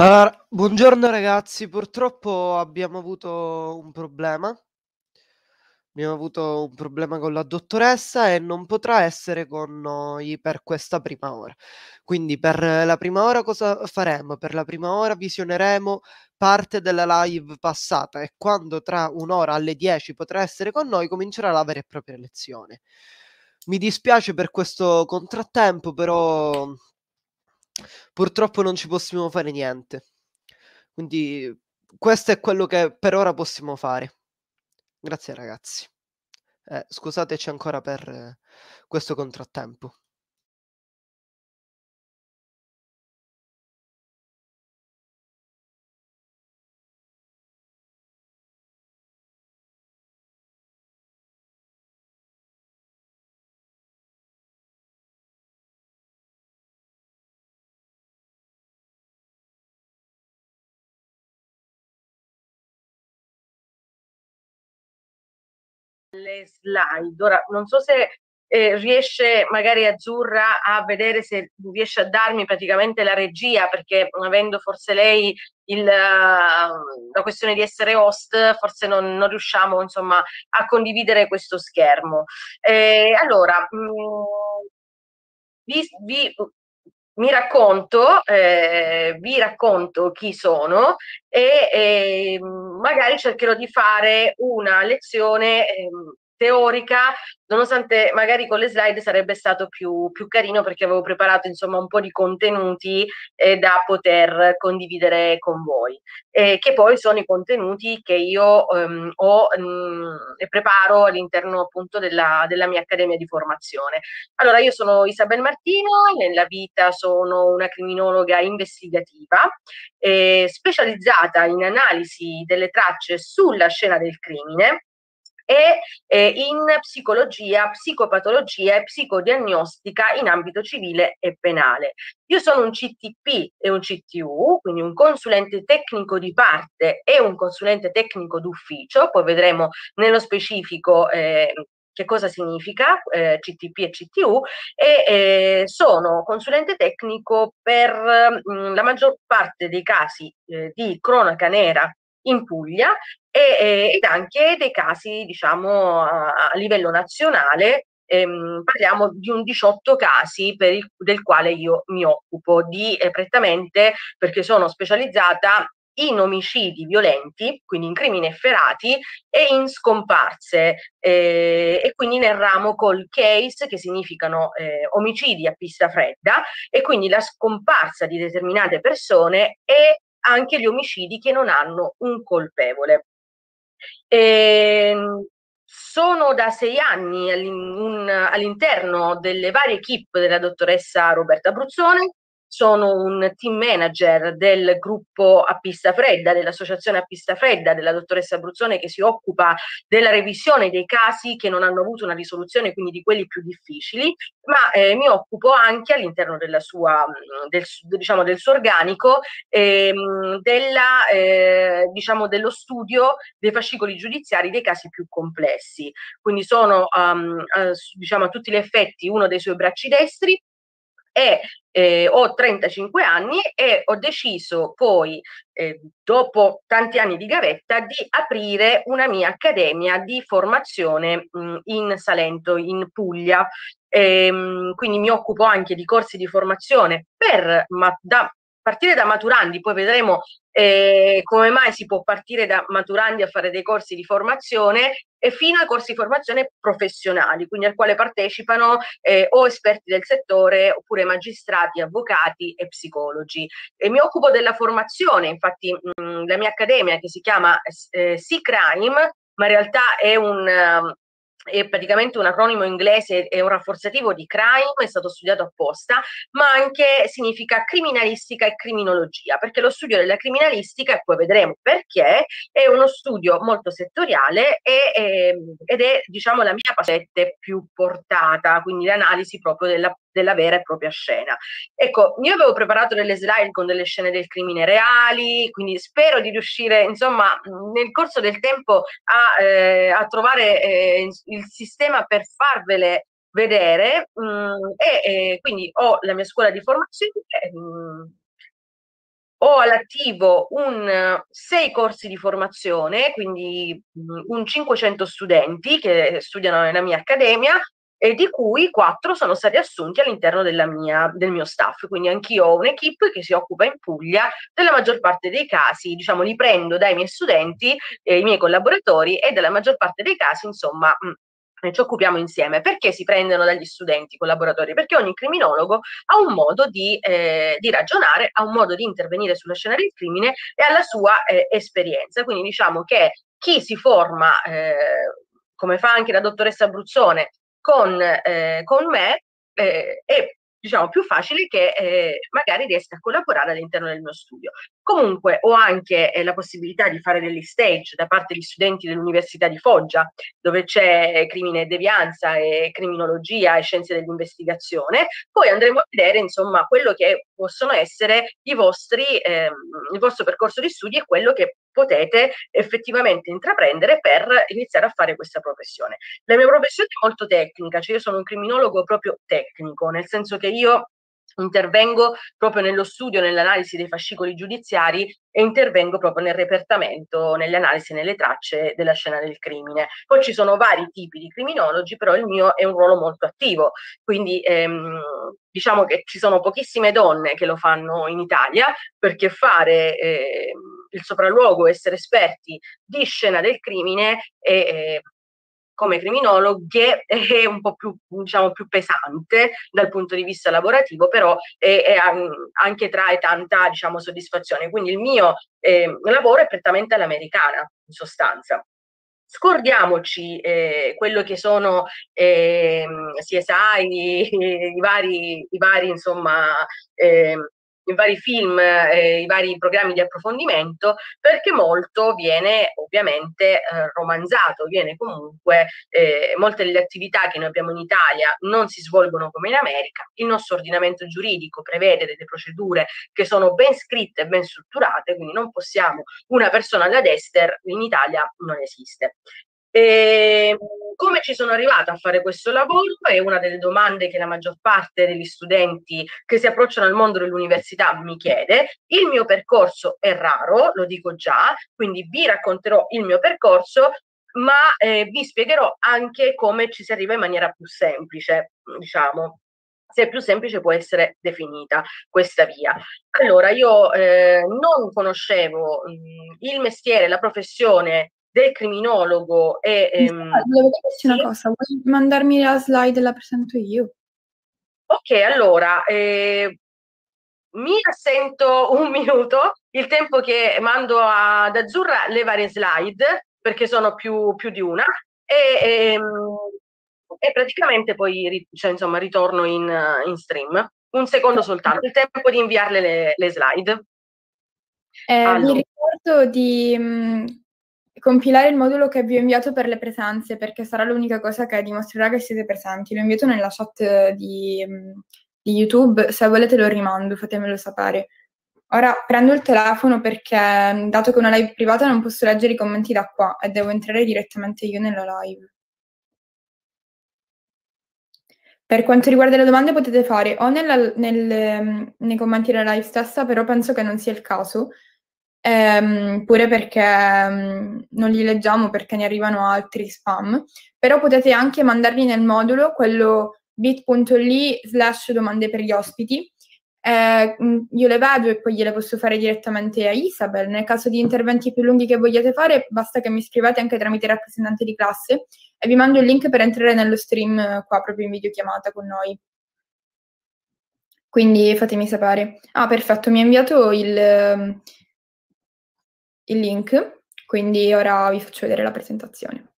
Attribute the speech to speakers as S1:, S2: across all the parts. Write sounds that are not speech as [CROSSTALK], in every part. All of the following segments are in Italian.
S1: Allora, buongiorno ragazzi, purtroppo abbiamo avuto un problema. Abbiamo avuto un problema con la dottoressa e non potrà essere con noi per questa prima ora. Quindi per la prima ora cosa faremo? Per la prima ora visioneremo parte della live passata e quando tra un'ora alle 10 potrà essere con noi comincerà la vera e propria lezione. Mi dispiace per questo contrattempo, però purtroppo non ci possiamo fare niente. Quindi questo è quello che per ora possiamo fare. Grazie ragazzi. Eh, scusateci ancora per questo contrattempo.
S2: Slide. Ora, non so se eh, riesce magari Azzurra a vedere se riesce a darmi praticamente la regia, perché avendo forse lei il, la questione di essere host, forse non, non riusciamo insomma a condividere questo schermo. Eh, allora, mh, mm, vi, vi mi racconto, eh, vi racconto chi sono e eh, magari cercherò di fare una lezione eh, teorica, nonostante magari con le slide sarebbe stato più, più carino perché avevo preparato insomma un po' di contenuti eh, da poter condividere con voi, eh, che poi sono i contenuti che io ehm, ho mh, mm, e preparo all'interno appunto della, della mia accademia di formazione. Allora, io sono Isabel Martino, nella vita sono una criminologa investigativa, eh, specializzata in analisi delle tracce sulla scena del crimine e eh, in psicologia, psicopatologia e psicodiagnostica in ambito civile e penale. Io sono un CTP e un CTU, quindi un consulente tecnico di parte e un consulente tecnico d'ufficio, poi vedremo nello specifico eh, che cosa significa eh, CTP e CTU e eh, sono consulente tecnico per mh, mm, la maggior parte dei casi eh, di cronaca nera in Puglia e, ed anche dei casi diciamo a, a livello nazionale ehm, parliamo di un 18 casi per il, del quale io mi occupo di eh, prettamente perché sono specializzata in omicidi violenti, quindi in crimini efferati e in scomparse eh, e quindi nel ramo call case che significano eh, omicidi a pista fredda e quindi la scomparsa di determinate persone e anche gli omicidi che non hanno un colpevole. E ehm, sono da sei anni all'interno delle varie equip della dottoressa Roberta Bruzzone, sono un team manager del gruppo a pista fredda, dell'associazione a pista fredda della dottoressa Bruzzone che si occupa della revisione dei casi che non hanno avuto una risoluzione, quindi di quelli più difficili, ma eh, mi occupo anche all'interno sua, del, diciamo, del suo organico ehm, della, eh, diciamo, dello studio dei fascicoli giudiziari dei casi più complessi. Quindi sono um, a, diciamo, a tutti gli effetti uno dei suoi bracci destri e eh, ho 35 anni e ho deciso poi, eh, dopo tanti anni di gavetta, di aprire una mia accademia di formazione mh, in Salento, in Puglia. E, ehm, quindi mi occupo anche di corsi di formazione per, ma, da partire da maturandi, poi vedremo eh, come mai si può partire da maturandi a fare dei corsi di formazione e fino ai corsi di formazione professionali, quindi al quale partecipano eh, o esperti del settore oppure magistrati, avvocati e psicologi. E mi occupo della formazione, infatti mh, la mia accademia che si chiama eh, C-Crime, ma in realtà è un, è praticamente un acronimo inglese, è un rafforzativo di crime, è stato studiato apposta, ma anche significa criminalistica e criminologia, perché lo studio della criminalistica, e poi vedremo perché, è uno studio molto settoriale e, e, ed è diciamo la mia pasette più portata, quindi l'analisi proprio della della vera e propria scena. Ecco, io avevo preparato delle slide con delle scene del crimine reali, quindi spero di riuscire, insomma, nel corso del tempo a, eh, a trovare eh, il sistema per farvele vedere mh, mm, e, e, quindi ho la mia scuola di formazione mh, mm, ho all'attivo un, sei corsi di formazione, quindi un 500 studenti che studiano nella mia accademia e di cui quattro sono stati assunti all'interno mia, del mio staff. Quindi anch'io ho un'equipe che si occupa in Puglia della maggior parte dei casi, diciamo, li prendo dai miei studenti, eh, i miei collaboratori e della maggior parte dei casi, insomma, mh, ci occupiamo insieme. Perché si prendono dagli studenti collaboratori? Perché ogni criminologo ha un modo di, eh, di ragionare, ha un modo di intervenire sulla scena del crimine e ha la sua eh, esperienza. Quindi diciamo che chi si forma, eh, come fa anche la dottoressa Bruzzone, con, eh, con me eh, è diciamo più facile che eh, magari riesca a collaborare all'interno del mio studio. Comunque ho anche eh, la possibilità di fare degli stage da parte di studenti dell'Università di Foggia, dove c'è crimine e devianza e criminologia e scienze dell'investigazione. Poi andremo a vedere insomma quello che possono essere i vostri, ehm, il vostro percorso di studi e quello che potete effettivamente intraprendere per iniziare a fare questa professione. La mia professione è molto tecnica, cioè io sono un criminologo proprio tecnico, nel senso che io intervengo proprio nello studio, nell'analisi dei fascicoli giudiziari e intervengo proprio nel repertamento, nelle analisi, nelle tracce della scena del crimine. Poi ci sono vari tipi di criminologi, però il mio è un ruolo molto attivo, quindi ehm, diciamo che ci sono pochissime donne che lo fanno in Italia, perché fare eh, il sopralluogo, essere esperti di scena del crimine è, come criminologhe [LAUGHS] è un po' più, diciamo, più pesante dal punto di vista lavorativo, però è, è anche trae tanta diciamo, soddisfazione. Quindi il mio eh, lavoro è prettamente all'americana, in sostanza. Scordiamoci eh, quello che sono eh, CSI, i, i, vari, i vari insomma, eh, i vari film, eh, i vari programmi di approfondimento, perché molto viene ovviamente eh, romanzato, viene comunque, eh, molte delle attività che noi abbiamo in Italia non si svolgono come in America, il nostro ordinamento giuridico prevede delle procedure che sono ben scritte e ben strutturate, quindi non possiamo, una persona da Dester in Italia non esiste. E come ci sono arrivata a fare questo lavoro è una delle domande che la maggior parte degli studenti che si approcciano al mondo dell'università mi chiede. Il mio percorso è raro, lo dico già, quindi vi racconterò il mio percorso, ma eh, vi spiegherò anche come ci si arriva in maniera più semplice, diciamo se più semplice può essere definita questa via. Allora, io eh, non conoscevo mh, il mestiere, la professione del criminologo e...
S3: Ehm, Volevo chiederti una cosa, vuoi mandarmi la slide e la presento io?
S2: Ok, allora, eh, mi assento un [LAUGHS] minuto, il tempo che mando ad Azzurra le varie slide, perché sono più, più di una, e, ehm, e praticamente poi cioè, insomma, ritorno in, in, stream. Un secondo soltanto, il tempo di inviarle le, le slide.
S3: Eh, allora. Vi ricordo di mh, compilare il modulo che vi ho inviato per le presenze, perché sarà l'unica cosa che dimostrerà che siete presenti. L'ho inviato nella chat di, di YouTube, se volete lo rimando, fatemelo sapere. Ora prendo il telefono perché, dato che è una live privata, non posso leggere i commenti da qua e devo entrare direttamente io nella live. Per quanto riguarda le domande potete fare o nella, nel, nei commenti della live stessa, però penso che non sia il caso, ehm, pure perché ehm, non li leggiamo perché ne arrivano altri spam, però potete anche mandarli nel modulo, quello bit.ly slash domande per gli ospiti. Eh, io le vedo e poi gliele posso fare direttamente a Isabel. Nel caso di interventi più lunghi che vogliate fare, basta che mi scrivete anche tramite rappresentante di classe e vi mando il link per entrare nello stream qua proprio in videochiamata con noi. Quindi fatemi sapere. Ah, perfetto, mi ha inviato il, il link, quindi ora vi faccio vedere la presentazione.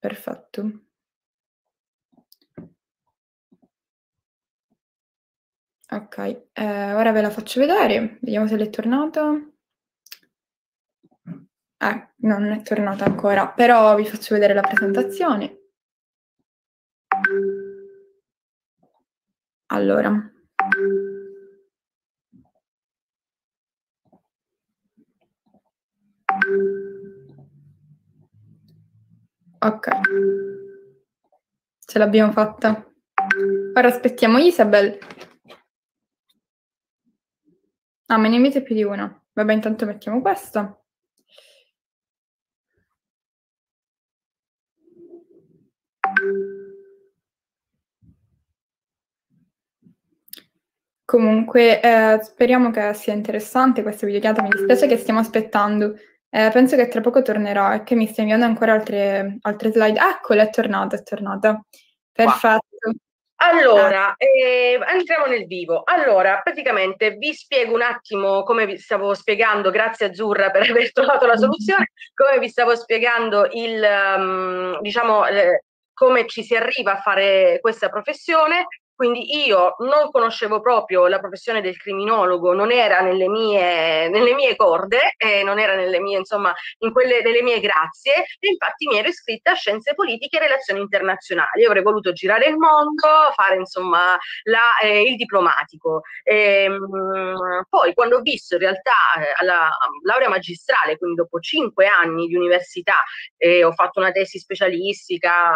S3: Perfetto. Ok, eh, ora ve la faccio vedere, vediamo se è tornato. Eh, non è tornata ancora, però vi faccio vedere la presentazione. Allora. Ok. Ce l'abbiamo fatta. Ora aspettiamo Isabel. Ah, me ne invita più di una. Vabbè, intanto mettiamo questo. Comunque, eh, speriamo che sia interessante questa videochiamata. Mi dispiace che stiamo aspettando. Eh, penso che tra poco tornerò e che mi stia inviando ancora altre, altre slide. Eccola, è tornata, è tornata. Perfetto.
S2: Allora, eh, entriamo nel vivo. Allora, praticamente vi spiego un attimo come vi stavo spiegando, grazie a Zurra per [LAUGHS] aver trovato la soluzione, come vi stavo spiegando il, um, diciamo, eh, come ci si arriva a fare questa professione quindi io non conoscevo proprio la professione del criminologo, non era nelle mie, nelle mie corde, eh, non era nelle mie, insomma, in quelle delle mie grazie, e infatti mi ero iscritta a Scienze Politiche e Relazioni Internazionali. Io avrei voluto girare il mondo, fare insomma la, eh, il diplomatico. E, ehm, mh, poi quando ho visto in realtà eh, alla laurea magistrale, quindi dopo cinque anni di università, eh, ho fatto una tesi specialistica,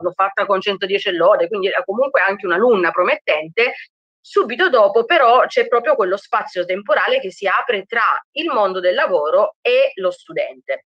S2: l'ho fatta con 110 lode, quindi era comunque anche una un'alunna promettente, subito dopo però c'è proprio quello spazio temporale che si apre tra il mondo del lavoro e lo studente.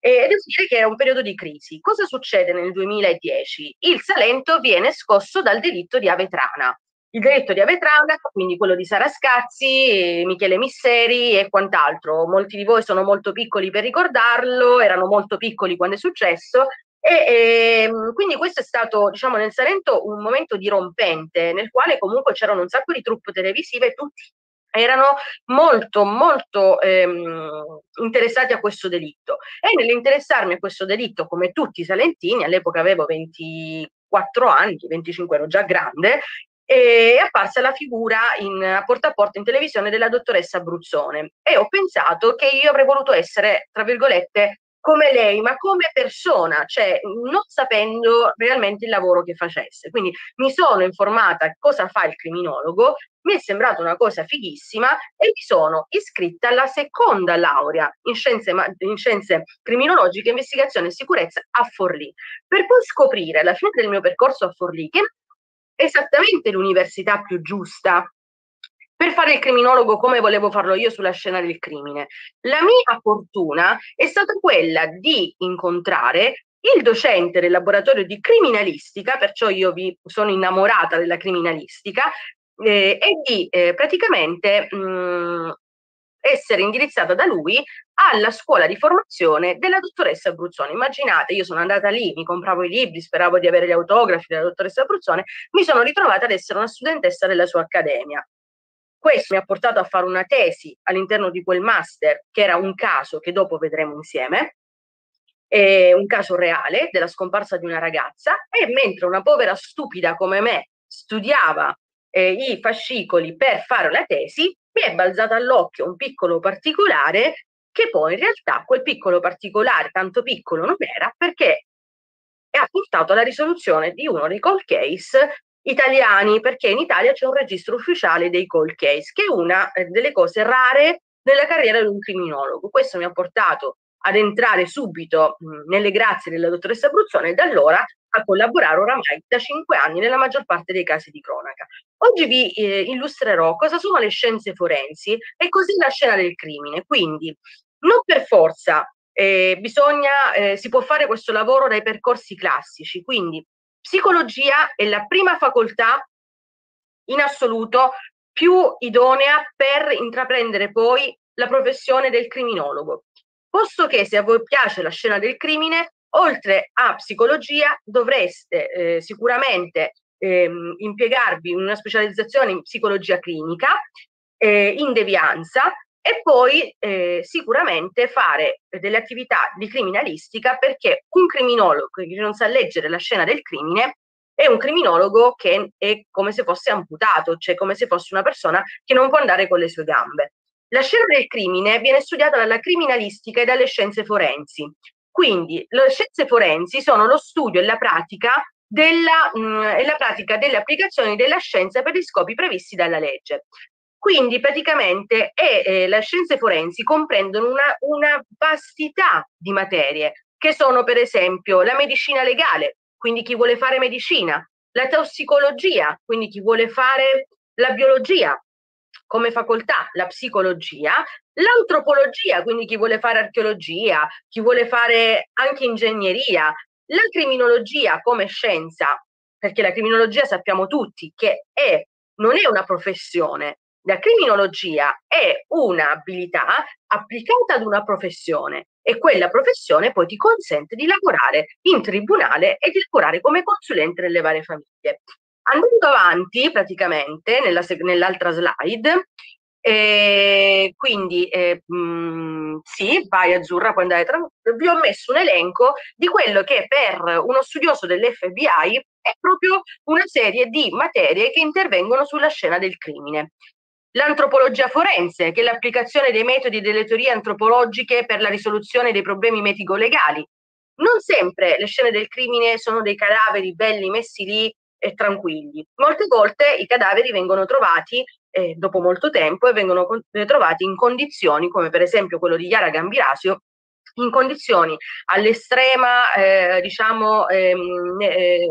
S2: E devo dire che era un periodo di crisi. Cosa succede nel 2010? Il Salento viene scosso dal delitto di Avetrana. Il delitto di Avetrana, quindi quello di Sara Scazzi, Michele Misseri e quant'altro. Molti di voi sono molto piccoli per ricordarlo, erano molto piccoli quando è successo, e, e, ehm, quindi questo è stato, diciamo, nel Salento un momento dirompente, nel quale comunque c'erano un sacco di truppe televisive tutti erano molto, molto ehm, interessati a questo delitto. E nell'interessarmi a questo delitto, come tutti i salentini, all'epoca avevo 24 anni, 25 ero già grande, è apparsa la figura in, a porta a porta in televisione della dottoressa Bruzzone e ho pensato che io avrei voluto essere, tra virgolette, come lei, ma come persona, cioè non sapendo realmente il lavoro che facesse. Quindi mi sono informata cosa fa il criminologo, mi è sembrata una cosa fighissima e mi sono iscritta alla seconda laurea in scienze, in scienze criminologiche, investigazione e sicurezza a Forlì, per poi scoprire alla fine del mio percorso a Forlì che esattamente l'università più giusta per fare il criminologo come volevo farlo io sulla scena del crimine. La mia fortuna è stata quella di incontrare il docente del laboratorio di criminalistica, perciò io vi sono innamorata della criminalistica, eh, e di eh, praticamente mh, mm, essere indirizzata da lui alla scuola di formazione della dottoressa Abruzzone. Immaginate, io sono andata lì, mi compravo i libri, speravo di avere gli autografi della dottoressa Abruzzone, mi sono ritrovata ad essere una studentessa della sua accademia. Questo mi ha portato a fare una tesi all'interno di quel master, che era un caso che dopo vedremo insieme, eh, un caso reale della scomparsa di una ragazza, e mentre una povera stupida come me studiava eh, i fascicoli per fare la tesi, mi è balzato all'occhio un piccolo particolare che poi in realtà quel piccolo particolare tanto piccolo non era perché ha portato alla risoluzione di uno dei cold case italiani, perché in Italia c'è un registro ufficiale dei cold case, che è una eh, delle cose rare nella carriera di un criminologo. Questo mi ha portato ad entrare subito nelle grazie della dottoressa Bruzzone e da allora a collaborare oramai da cinque anni nella maggior parte dei casi di cronaca. Oggi vi eh, illustrerò cosa sono le scienze forensi e così la scena del crimine. Quindi non per forza eh, bisogna, eh, si può fare questo lavoro dai percorsi classici, quindi psicologia è la prima facoltà in assoluto più idonea per intraprendere poi la professione del criminologo. Posto che se a voi piace la scena del crimine, oltre a psicologia dovreste eh, sicuramente ehm, impiegarvi in una specializzazione in psicologia clinica, eh, in devianza e poi eh, sicuramente fare delle attività di criminalistica perché un criminologo che non sa leggere la scena del crimine è un criminologo che è come se fosse amputato, cioè come se fosse una persona che non può andare con le sue gambe. La scena del crimine viene studiata dalla criminalistica e dalle scienze forensi. Quindi le scienze forensi sono lo studio e la pratica della, mh, mm, e la pratica delle applicazioni della scienza per gli scopi previsti dalla legge. Quindi praticamente è, eh, le scienze forensi comprendono una, una vastità di materie che sono per esempio la medicina legale, quindi chi vuole fare medicina, la tossicologia, quindi chi vuole fare la biologia come facoltà, la psicologia, l'antropologia, quindi chi vuole fare archeologia, chi vuole fare anche ingegneria, la criminologia come scienza, perché la criminologia sappiamo tutti che è, non è una professione, la criminologia è un'abilità applicata ad una professione e quella professione poi ti consente di lavorare in tribunale e di lavorare come consulente nelle varie famiglie. Andando avanti, praticamente, nella, nell'altra slide, eh, quindi eh, mh, mm, sì, vai azzurra, puoi andare tra... Vi ho messo un elenco di quello che per uno studioso dell'FBI è proprio una serie di materie che intervengono sulla scena del crimine. L'antropologia forense, che è l'applicazione dei metodi e delle teorie antropologiche per la risoluzione dei problemi metico-legali. Non sempre le scene del crimine sono dei cadaveri belli messi lì e tranquilli. Molte volte i cadaveri vengono trovati eh, dopo molto tempo e vengono con- trovati in condizioni come per esempio quello di Chiara Gambirasio in condizioni all'estrema, eh, diciamo, ehm, eh,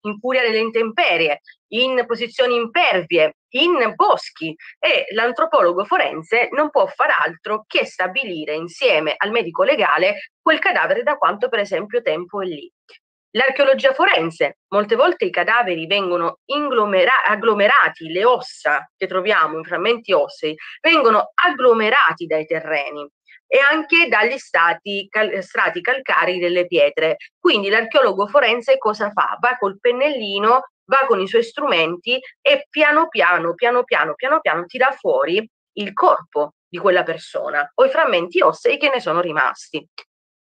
S2: in furia delle intemperie, in posizioni impervie, in boschi e l'antropologo forense non può far altro che stabilire insieme al medico legale quel cadavere da quanto per esempio tempo è lì. L'archeologia forense, molte volte i cadaveri vengono agglomerati, le ossa che troviamo, i frammenti ossei, vengono agglomerati dai terreni e anche dagli stati, cal- strati calcarei delle pietre. Quindi l'archeologo forense cosa fa? Va col pennellino, va con i suoi strumenti e piano piano, piano piano, piano piano tira fuori il corpo di quella persona o i frammenti ossei che ne sono rimasti.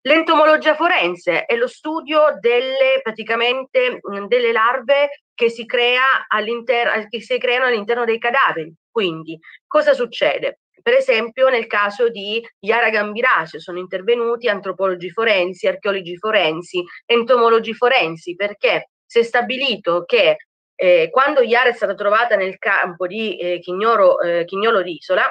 S2: L'entomologia forense è lo studio delle, praticamente, delle larve che si, che si creano all'interno dei cadaveri. Quindi, cosa succede? Per esempio, nel caso di Yara Gambiraceo sono intervenuti antropologi forensi, archeologi forensi, entomologi forensi, perché si è stabilito che eh, quando Yara è stata trovata nel campo di eh, Chignoro, eh, Chignolo d'Isola,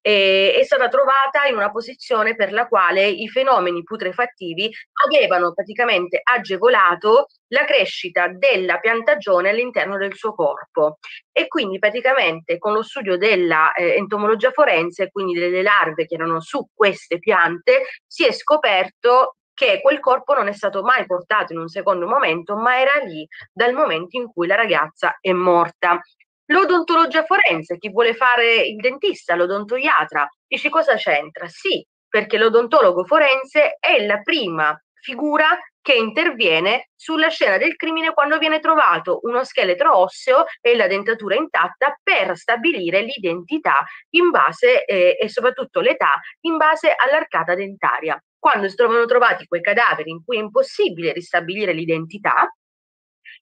S2: eh, è stata trovata in una posizione per la quale i fenomeni putrefattivi avevano praticamente agevolato la crescita della piantagione all'interno del suo corpo. E quindi praticamente con lo studio della eh, entomologia forense, quindi delle larve che erano su queste piante, si è scoperto che quel corpo non è stato mai portato in un secondo momento, ma era lì dal momento in cui la ragazza è morta. L'odontologia forense, chi vuole fare il dentista, l'odontoiatra, dici cosa c'entra? Sì, perché l'odontologo forense è la prima figura che interviene sulla scena del crimine quando viene trovato uno scheletro osseo e la dentatura intatta per stabilire l'identità in base eh, e soprattutto l'età in base all'arcata dentaria. Quando si trovano trovati quei cadaveri in cui è impossibile ristabilire l'identità,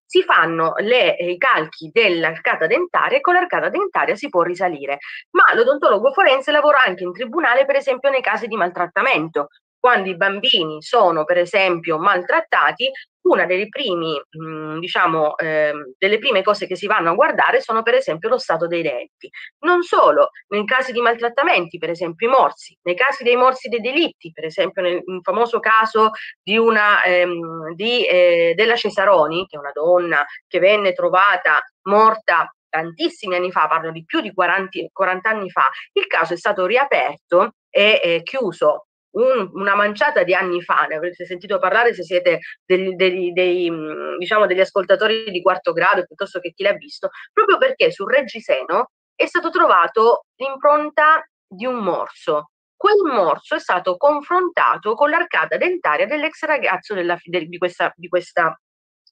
S2: si fanno le, i calchi dell'arcata dentaria e con l'arcata dentaria si può risalire. Ma l'odontologo forense lavora anche in tribunale, per esempio, nei casi di maltrattamento. Quando i bambini sono, per esempio, maltrattati, una delle, primi, mh, diciamo, eh, delle prime cose che si vanno a guardare sono per esempio lo stato dei denti. Non solo, nei casi di maltrattamenti, per esempio i morsi, nei casi dei morsi dei delitti, per esempio nel famoso caso di una, ehm, di, eh, della Cesaroni, che è una donna che venne trovata morta tantissimi anni fa, parlo di più di 40, 40 anni fa, il caso è stato riaperto e eh, chiuso un, una manciata di anni fa, ne avrete sentito parlare se siete degli, degli, dei, mm, diciamo, degli ascoltatori di quarto grado piuttosto che chi l'ha visto, proprio perché sul Reggiseno è stato trovato l'impronta di un morso. Quel morso è stato confrontato con l'arcata dentaria dell'ex ragazzo della, de, di, questa, di questa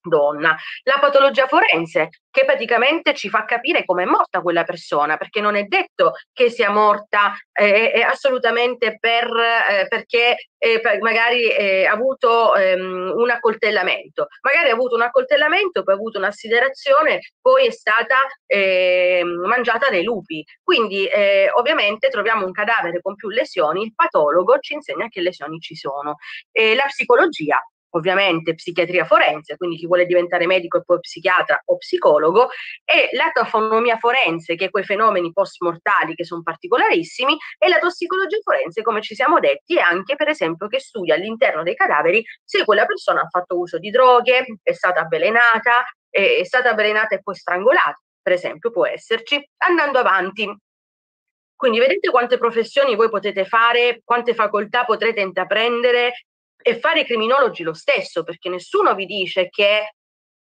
S2: donna. La patologia forense, che praticamente ci fa capire come è morta quella persona, perché non è detto che sia morta eh, assolutamente per, eh, perché eh, magari eh, ha avuto ehm, un accoltellamento, magari ha avuto un accoltellamento, poi ha avuto un'assiderazione, poi è stata ehm, mangiata dai lupi. Quindi eh, ovviamente troviamo un cadavere con più lesioni, il patologo ci insegna che lesioni ci sono. la psicologia ovviamente psichiatria forense, quindi chi vuole diventare medico e poi psichiatra o psicologo, e la tofonomia forense, che è quei fenomeni post-mortali che sono particolarissimi, e la tossicologia forense, come ci siamo detti, è anche per esempio che studia all'interno dei cadaveri se quella persona ha fatto uso di droghe, è stata avvelenata, è stata avvelenata e poi strangolata, per esempio può esserci, andando avanti. Quindi vedete quante professioni voi potete fare, quante facoltà potrete intraprendere e fare criminologi lo stesso, perché nessuno vi dice che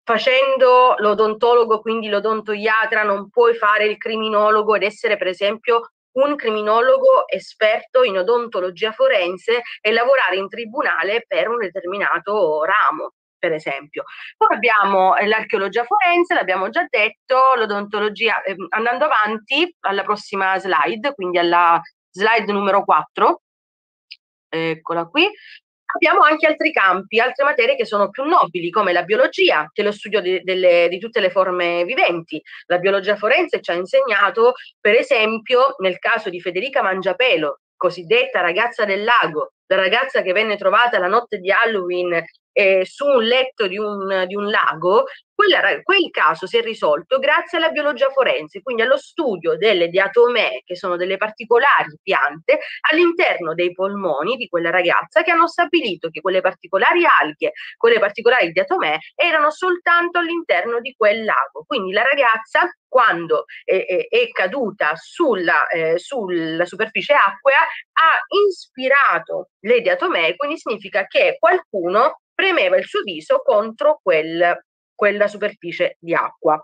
S2: facendo l'odontologo, quindi l'odontoiatra, non puoi fare il criminologo ed essere per esempio un criminologo esperto in odontologia forense e lavorare in tribunale per un determinato ramo per esempio. Poi abbiamo eh, l'archeologia forense, l'abbiamo già detto, l'odontologia, eh, andando avanti alla prossima slide, quindi alla slide numero 4, eccola qui, abbiamo anche altri campi, altre materie che sono più nobili, come la biologia, che è lo studio di, delle, di tutte le forme viventi. La biologia forense ci ha insegnato, per esempio, nel caso di Federica Mangiapelo, cosiddetta ragazza del lago, la ragazza che venne trovata la notte di Halloween eh, su un letto di un, di un lago, quella, quel caso si è risolto grazie alla biologia forense, quindi allo studio delle diatomee, che sono delle particolari piante, all'interno dei polmoni di quella ragazza che hanno stabilito che quelle particolari alghe, quelle particolari diatomee erano soltanto all'interno di quel lago. Quindi la ragazza, quando è, è, è caduta sulla, eh, sulla superficie acquea, ha ispirato le diatomee, quindi significa che qualcuno premeva il suo viso contro quel, quella superficie di acqua.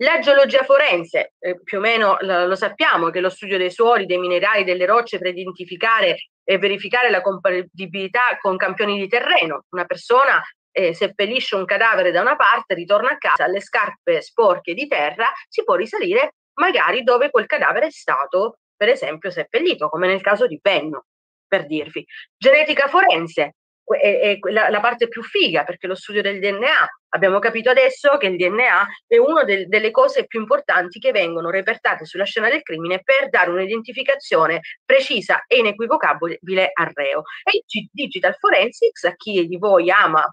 S2: La geologia forense, eh, più o meno lo, lo sappiamo, che è lo studio dei suoli, dei minerali, delle rocce per identificare e verificare la compatibilità con campioni di terreno. Una persona eh, seppellisce un cadavere da una parte, ritorna a casa, alle scarpe sporche di terra, si può risalire magari dove quel cadavere è stato, per esempio, seppellito, come nel caso di Penno, per dirvi. Genetica forense, è, è la, la, parte più figa perché lo studio del DNA abbiamo capito adesso che il DNA è una del, delle cose più importanti che vengono repertate sulla scena del crimine per dare un'identificazione precisa e inequivocabile al reo. E il digital forensics a chi di voi ama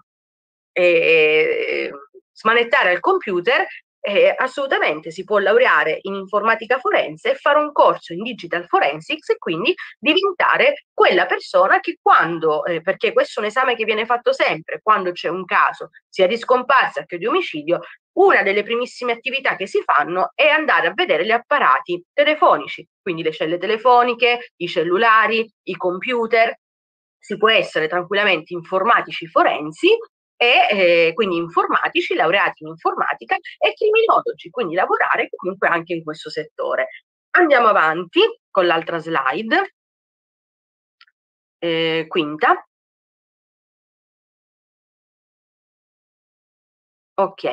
S2: eh, smanettare al computer eh, assolutamente si può laureare in informatica forense, fare un corso in digital forensics e quindi diventare quella persona che quando, eh, perché questo è un esame che viene fatto sempre, quando c'è un caso sia di scomparsa che di omicidio, una delle primissime attività che si fanno è andare a vedere gli apparati telefonici, quindi le celle telefoniche, i cellulari, i computer. Si può essere tranquillamente informatici forensi e eh, quindi informatici, laureati in informatica e criminologi, quindi lavorare comunque anche in questo settore. Andiamo avanti con l'altra slide, eh, quinta. Ok.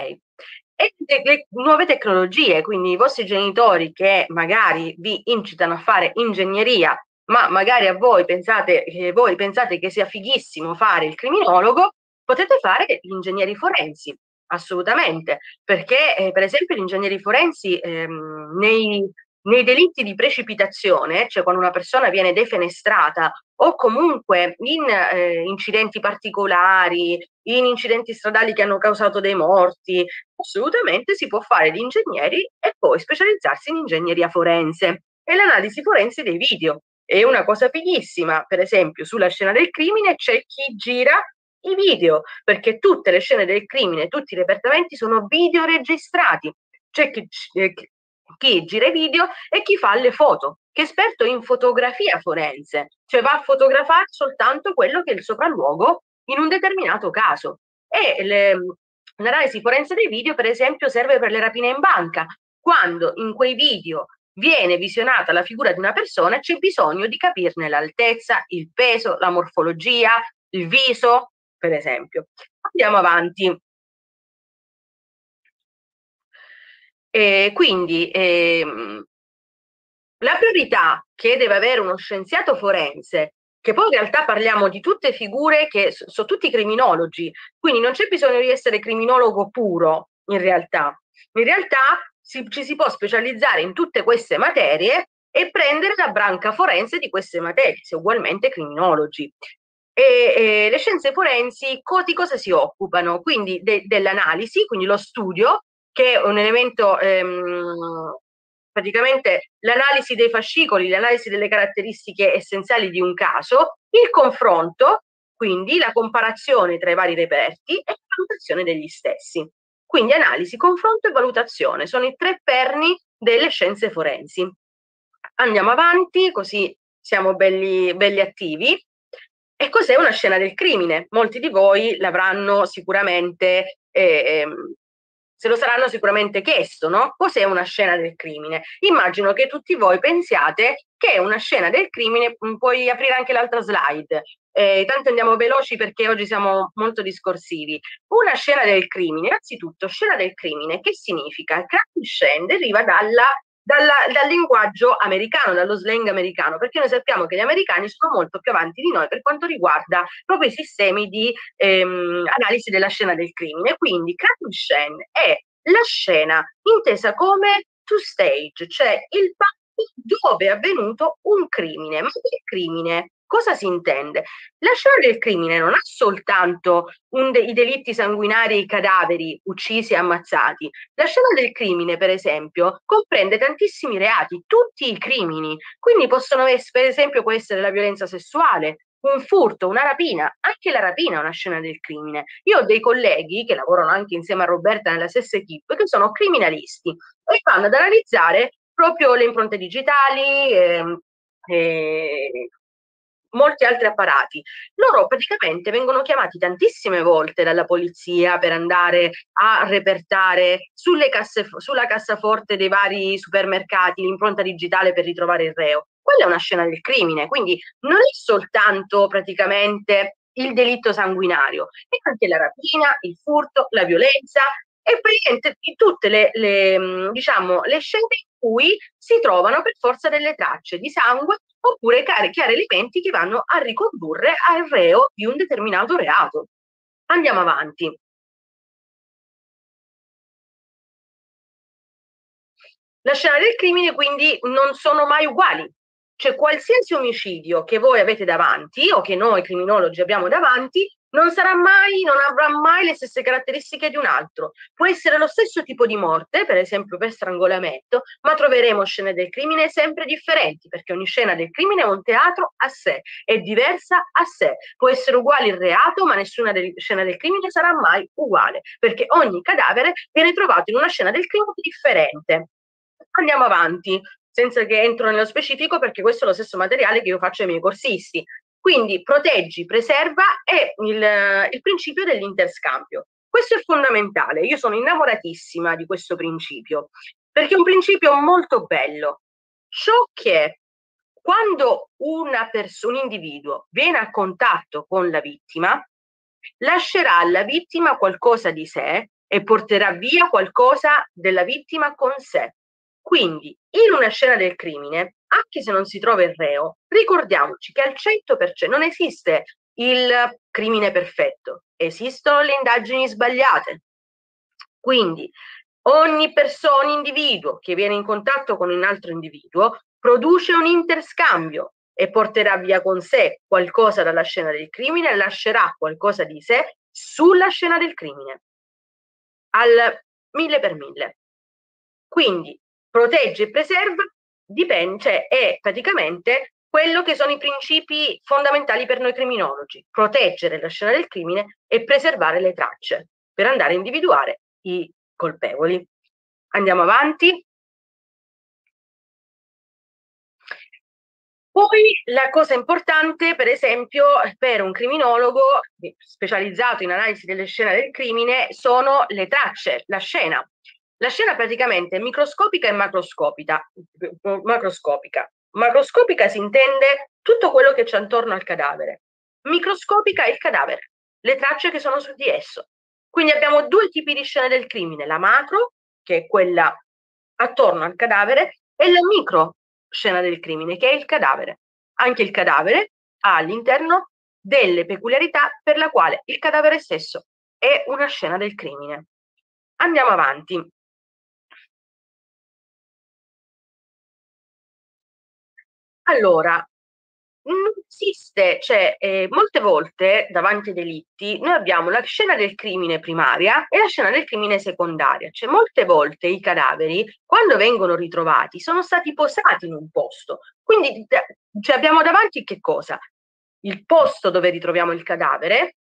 S2: E le, nuove tecnologie, quindi i vostri genitori che magari vi incitano a fare ingegneria, ma magari a voi pensate, eh, voi pensate che sia fighissimo fare il criminologo, potete fare gli ingegneri forensi, assolutamente, perché eh, per esempio gli ingegneri forensi ehm, nei, nei delitti di precipitazione, cioè quando una persona viene defenestrata o comunque in eh, incidenti particolari, in incidenti stradali che hanno causato dei morti, assolutamente si può fare gli ingegneri e poi specializzarsi in ingegneria forense e l'analisi forense dei video. È una cosa fighissima, per esempio sulla scena del crimine c'è chi gira i video, perché tutte le scene del crimine, tutti i repertamenti sono video registrati. C'è chi, eh, chi gira i video e chi fa le foto, che è esperto in fotografia forense, cioè va a fotografare soltanto quello che è il sopralluogo in un determinato caso. E le, l'analisi forense dei video, per esempio, serve per le rapine in banca. Quando in quei video viene visionata la figura di una persona, c'è bisogno di capirne l'altezza, il peso, la morfologia, il viso, per esempio. Andiamo avanti. E quindi ehm, la priorità che deve avere uno scienziato forense, che poi in realtà parliamo di tutte figure che sono so tutti criminologi, quindi non c'è bisogno di essere criminologo puro in realtà. In realtà si, ci si può specializzare in tutte queste materie e prendere la branca forense di queste materie, se ugualmente criminologi. E, e le scienze forensi co- di cosa si occupano? Quindi de- dell'analisi, quindi lo studio, che è un elemento ehm, praticamente l'analisi dei fascicoli, l'analisi delle caratteristiche essenziali di un caso, il confronto, quindi la comparazione tra i vari reperti e la valutazione degli stessi. Quindi analisi, confronto e valutazione sono i tre perni delle scienze forensi. Andiamo avanti, così siamo belli, belli attivi. E cos'è una scena del crimine? Molti di voi l'avranno sicuramente eh, se lo saranno sicuramente chiesto, no? Cos'è una scena del crimine? Immagino che tutti voi pensiate che una scena del crimine, mm, puoi aprire anche l'altra slide, eh, tanto andiamo veloci perché oggi siamo molto discorsivi. Una scena del crimine, innanzitutto, scena del crimine, che significa? Crime scene deriva dalla dalla, dal linguaggio americano, dallo slang americano, perché noi sappiamo che gli americani sono molto più avanti di noi per quanto riguarda proprio i sistemi di ehm, analisi della scena del crimine. Quindi crime scene è la scena intesa come to stage, cioè il fatto dove è avvenuto un crimine. Ma che crimine? Cosa si intende? La scena del crimine non ha soltanto de- i delitti sanguinari e i cadaveri uccisi e ammazzati. La scena del crimine, per esempio, comprende tantissimi reati, tutti i crimini. Quindi possono essere, per esempio, può essere la violenza sessuale, un furto, una rapina, anche la rapina è una scena del crimine. Io ho dei colleghi che lavorano anche insieme a Roberta nella stessa equipe che sono criminalisti e vanno ad analizzare proprio le impronte digitali, eh, eh, molti altri apparati. Loro praticamente vengono chiamati tantissime volte dalla polizia per andare a repertare casse, sulla cassaforte dei vari supermercati l'impronta digitale per ritrovare il reo. Quella è una scena del crimine, quindi non è soltanto praticamente il delitto sanguinario, è anche la rapina, il furto, la violenza, e praticamente di tutte le, le, diciamo, le scene in cui si trovano per forza delle tracce di sangue oppure chiari, chiari elementi che vanno a ricondurre al reo di un determinato reato. Andiamo avanti. La scena del crimine quindi non sono mai uguali, cioè qualsiasi omicidio che voi avete davanti o che noi criminologi abbiamo davanti non sarà mai, non avrà mai le stesse caratteristiche di un altro. Può essere lo stesso tipo di morte, per esempio per strangolamento, ma troveremo scene del crimine sempre differenti, perché ogni scena del crimine è un teatro a sé, è diversa a sé. Può essere uguale il reato, ma nessuna del, scena del crimine sarà mai uguale, perché ogni cadavere viene trovato in una scena del crimine differente. Andiamo avanti senza che entro nello specifico perché questo è lo stesso materiale che io faccio ai miei corsisti. Quindi proteggi, preserva è il, il principio dell'interscambio. Questo è fondamentale, io sono innamoratissima di questo principio, perché è un principio molto bello. Ciò che quando una persona, un individuo viene a contatto con la vittima, lascerà alla vittima qualcosa di sé e porterà via qualcosa della vittima con sé. Quindi, in una scena del crimine, anche se non si trova il reo, ricordiamoci che al 100% non esiste il crimine perfetto, esistono le indagini sbagliate. Quindi, ogni persona, individuo che viene in contatto con un altro individuo produce un interscambio e porterà via con sé qualcosa dalla scena del crimine e lascerà qualcosa di sé sulla scena del crimine. Al mille per mille. Quindi protegge e preserva dipende, cioè è praticamente quello che sono i principi fondamentali per noi criminologi, proteggere la scena del crimine e preservare le tracce per andare a individuare i colpevoli. Andiamo avanti. Poi la cosa importante, per esempio, per un criminologo specializzato in analisi delle scene del crimine sono le tracce, la scena. La scena praticamente è microscopica e macroscopica. macroscopica. Macroscopica si intende tutto quello che c'è intorno al cadavere. Microscopica è il cadavere, le tracce che sono su di esso. Quindi abbiamo due tipi di scene del crimine, la macro, che è quella attorno al cadavere, e la micro scena del crimine, che è il cadavere. Anche il cadavere ha all'interno delle peculiarità per la quale il cadavere stesso è una scena del crimine. Andiamo avanti. Allora, non esiste, cioè eh, molte volte davanti ai delitti noi abbiamo la scena del crimine primaria e la scena del crimine secondaria, cioè molte volte i cadaveri quando vengono ritrovati sono stati posati in un posto, quindi cioè, abbiamo davanti che cosa? Il posto dove ritroviamo il cadavere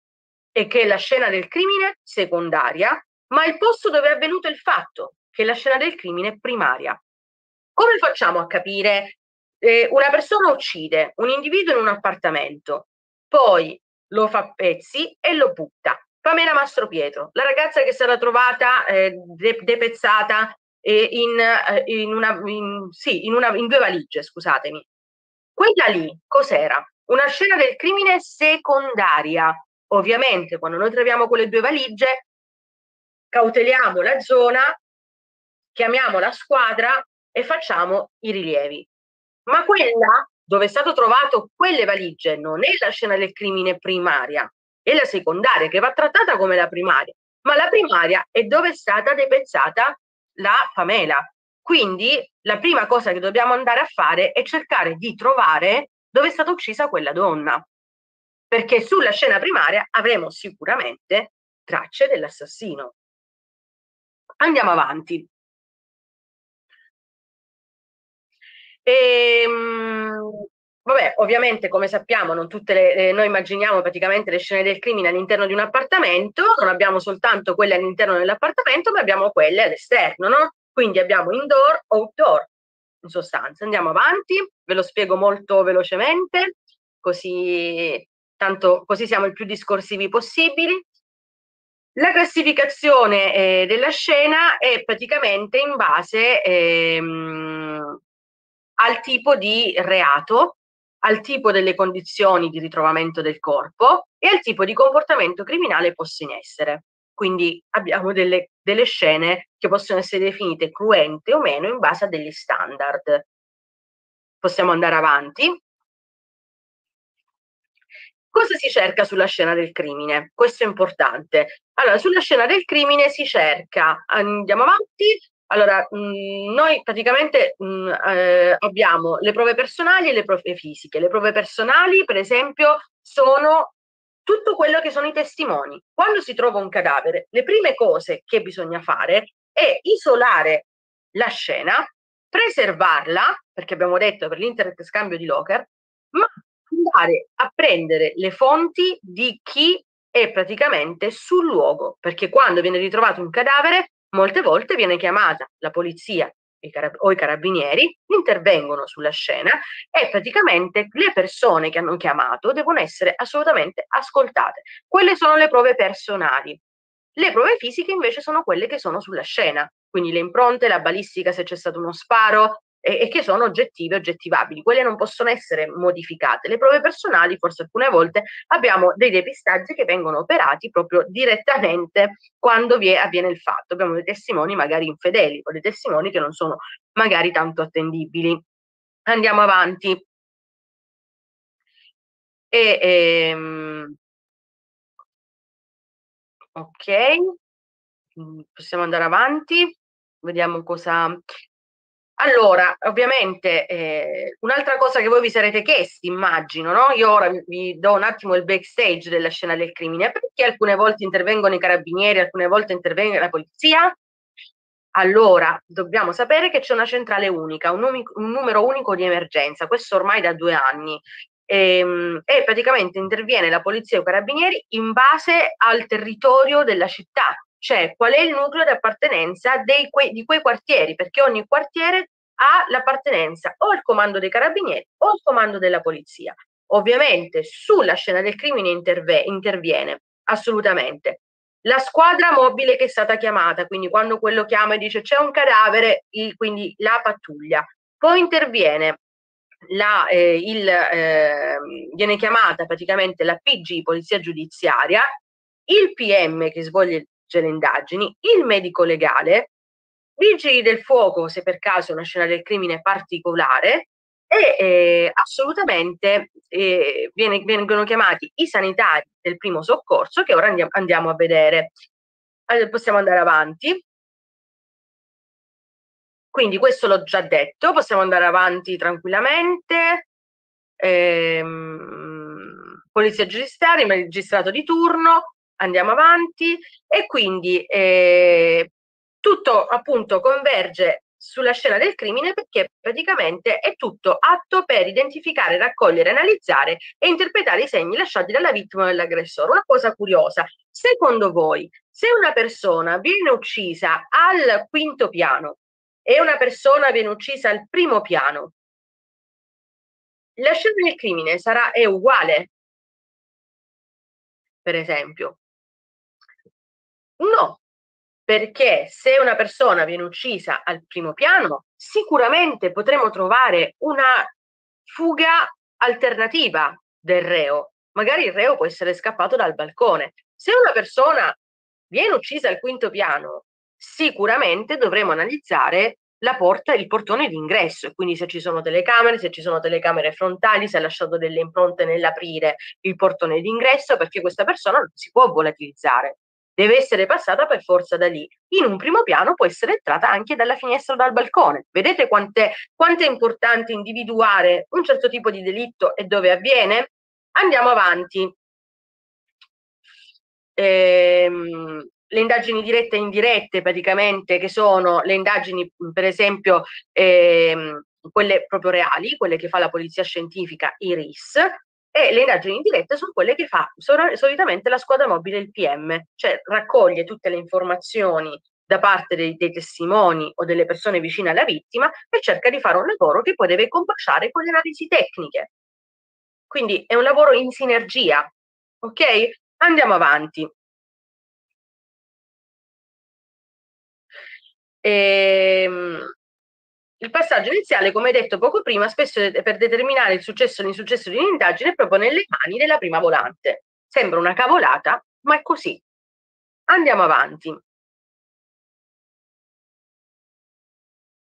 S2: e che è la scena del crimine secondaria, ma il posto dove è avvenuto il fatto, che è la scena del crimine primaria. Come facciamo a capire eh, una persona uccide un individuo in un appartamento, poi lo fa a pezzi e lo butta. Pamela Mastro Pietro, la ragazza che stata trovata eh, de- depezzata eh, in, eh, in, una, in, sì, in, una, in due valigie, scusatemi. Quella lì cos'era? Una scena del crimine secondaria. Ovviamente, quando noi troviamo quelle due valigie, cauteliamo la zona, chiamiamo la squadra e facciamo i rilievi. Ma quella dove è stato trovato quelle valigie non è la scena del crimine primaria, è la secondaria che va trattata come la primaria, ma la primaria è dove è stata depezzata la Pamela. Quindi la prima cosa che dobbiamo andare a fare è cercare di trovare dove è stata uccisa quella donna, perché sulla scena primaria avremo sicuramente tracce dell'assassino. Andiamo avanti. E, ehm, vabbè, ovviamente, come sappiamo, non tutte le, eh, noi immaginiamo praticamente le scene del crimine all'interno di un appartamento, non abbiamo soltanto quelle all'interno dell'appartamento, ma abbiamo quelle all'esterno, no? Quindi abbiamo indoor, outdoor, in sostanza. Andiamo avanti, ve lo spiego molto velocemente, così, tanto, così siamo il più discorsivi possibili. La classificazione eh, della scena è praticamente in base ehm, al tipo di reato, al tipo delle condizioni di ritrovamento del corpo e al tipo di comportamento criminale posto in essere. Quindi abbiamo delle, delle scene che possono essere definite cruente o meno in base a degli standard. Possiamo andare avanti. Cosa si cerca sulla scena del crimine? Questo è importante. Allora, sulla scena del crimine si cerca, andiamo avanti, allora, mh, mhmm, noi praticamente mh, mhmm, eh, abbiamo le prove personali e le prove fisiche. Le prove personali, per esempio, sono tutto quello che sono i testimoni. Quando si trova un cadavere, le prime cose che bisogna fare è isolare la scena, preservarla, perché abbiamo detto per l'interscambio di locker, ma andare a prendere le fonti di chi è praticamente sul luogo, perché quando viene ritrovato un cadavere Molte volte viene chiamata la polizia i carab- o i carabinieri, intervengono sulla scena e praticamente le persone che hanno chiamato devono essere assolutamente ascoltate. Quelle sono le prove personali. Le prove fisiche invece sono quelle che sono sulla scena, quindi le impronte, la balistica se c'è stato uno sparo, e, e che sono oggettive e oggettivabili. Quelle non possono essere modificate. Le prove personali, forse alcune volte, abbiamo dei depistaggi che vengono operati proprio direttamente quando vi è, avviene il fatto. Abbiamo dei testimoni magari infedeli o dei testimoni che non sono magari tanto attendibili. Andiamo avanti. E, ehm, ok, possiamo andare avanti, vediamo cosa, allora, ovviamente, eh, un'altra cosa che voi vi sarete chiesti, immagino, no? Io ora vi, do un attimo il backstage della scena del crimine. Perché alcune volte intervengono i carabinieri, alcune volte interviene la polizia? Allora, dobbiamo sapere che c'è una centrale unica, un, umi- un numero unico di emergenza, questo ormai da due anni. E, ehm, e praticamente interviene la polizia o i carabinieri in base al territorio della città cioè qual è il nucleo di appartenenza dei, que, di quei quartieri, perché ogni quartiere ha l'appartenenza o al comando dei carabinieri o al comando della polizia. Ovviamente sulla scena del crimine interve, interviene assolutamente la squadra mobile che è stata chiamata, quindi quando quello chiama e dice c'è un cadavere, il, quindi la pattuglia. Poi interviene la, eh, il, eh, viene chiamata praticamente la PG, Polizia Giudiziaria, il PM che svolge le indagini, il medico legale, vigili del fuoco se per caso è una scena del crimine particolare e eh, assolutamente eh, viene, vengono chiamati i sanitari del primo soccorso che ora andiamo, andiamo a vedere. Allora, possiamo andare avanti. Quindi questo l'ho già detto, possiamo andare avanti tranquillamente. ehm, polizia giudiziaria, magistrato di turno, andiamo avanti e quindi eh, tutto appunto converge sulla scena del crimine perché praticamente è tutto atto per identificare, raccogliere, analizzare e interpretare i segni lasciati dalla vittima o dall'aggressore. Una cosa curiosa, secondo voi, se una persona viene uccisa al quinto piano e una persona viene uccisa al primo piano, la scena del crimine sarà, è uguale? Per esempio. No, perché se una persona viene uccisa al primo piano, sicuramente potremo trovare una fuga alternativa del reo. Magari il reo può essere scappato dal balcone. Se una persona viene uccisa al quinto piano, sicuramente dovremo analizzare la porta il portone d'ingresso e quindi se ci sono telecamere, se ci sono telecamere frontali, se ha lasciato delle impronte nell'aprire il portone d'ingresso perché questa persona non si può volatilizzare deve essere passata per forza da lì. In un primo piano può essere entrata anche dalla finestra o dal balcone. Vedete quanto è importante individuare un certo tipo di delitto e dove avviene? Andiamo avanti. Ehm, le indagini dirette e indirette, praticamente, che sono le indagini, per esempio, ehm, quelle proprio reali, quelle che fa la polizia scientifica, i RIS, e le indagini indirette sono quelle che fa solitamente la squadra mobile del PM, cioè raccoglie tutte le informazioni da parte dei, dei, testimoni o delle persone vicine alla vittima e cerca di fare un lavoro che poi deve combaciare con le analisi tecniche. Quindi è un lavoro in sinergia. Ok? Andiamo avanti. Ehm, il passaggio iniziale, come detto poco prima, spesso per determinare il successo o l'insuccesso di un'indagine è proprio nelle mani della prima volante. Sembra una cavolata, ma è così. Andiamo avanti.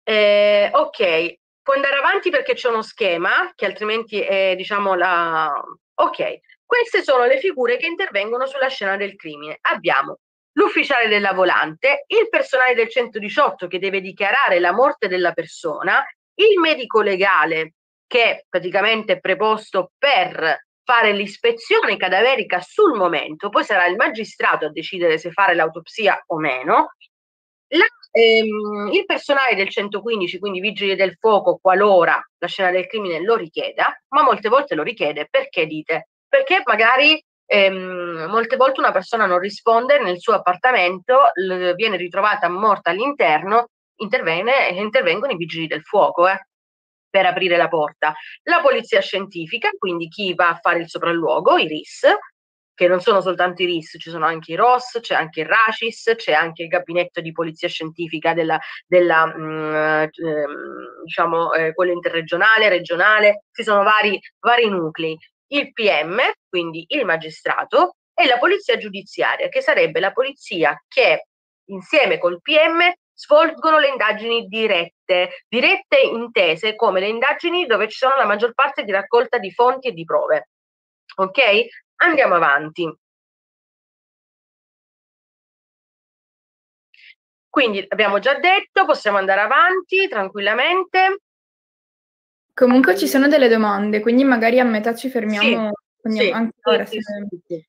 S2: Eh, ok, può andare avanti perché c'è uno schema, che altrimenti è, diciamo, la... Ok, queste sono le figure che intervengono sulla scena del crimine. Abbiamo l'ufficiale della volante, il personale del 118 che deve dichiarare la morte della persona, il medico legale che è praticamente preposto per fare l'ispezione cadaverica sul momento, poi sarà il magistrato a decidere se fare l'autopsia o meno, la, ehm, il personale del 115, quindi vigili del fuoco, qualora la scena del crimine lo richieda, ma molte volte lo richiede perché dite? Perché magari ehm, molte volte una persona non risponde nel suo appartamento, l- viene ritrovata morta all'interno, intervengono i vigili del fuoco eh, per aprire la porta. La polizia scientifica, quindi chi va a fare il sopralluogo, i RIS, che non sono soltanto i RIS, ci sono anche i ROS, c'è anche il RACIS, c'è anche il gabinetto di polizia scientifica della, della mh, eh, diciamo, eh, quello interregionale, regionale, ci sono vari, vari nuclei il PM, quindi il magistrato, e la polizia giudiziaria, che sarebbe la polizia che insieme col PM svolgono le indagini dirette, dirette intese come le indagini dove ci sono la maggior parte di raccolta di fonti e di prove. Ok? Andiamo avanti. Quindi abbiamo già detto, possiamo andare avanti tranquillamente.
S3: Comunque ci sono delle domande, quindi magari a metà ci fermiamo
S2: sì, sì,
S3: anche
S2: sì,
S3: ora.
S2: Sì,
S3: se...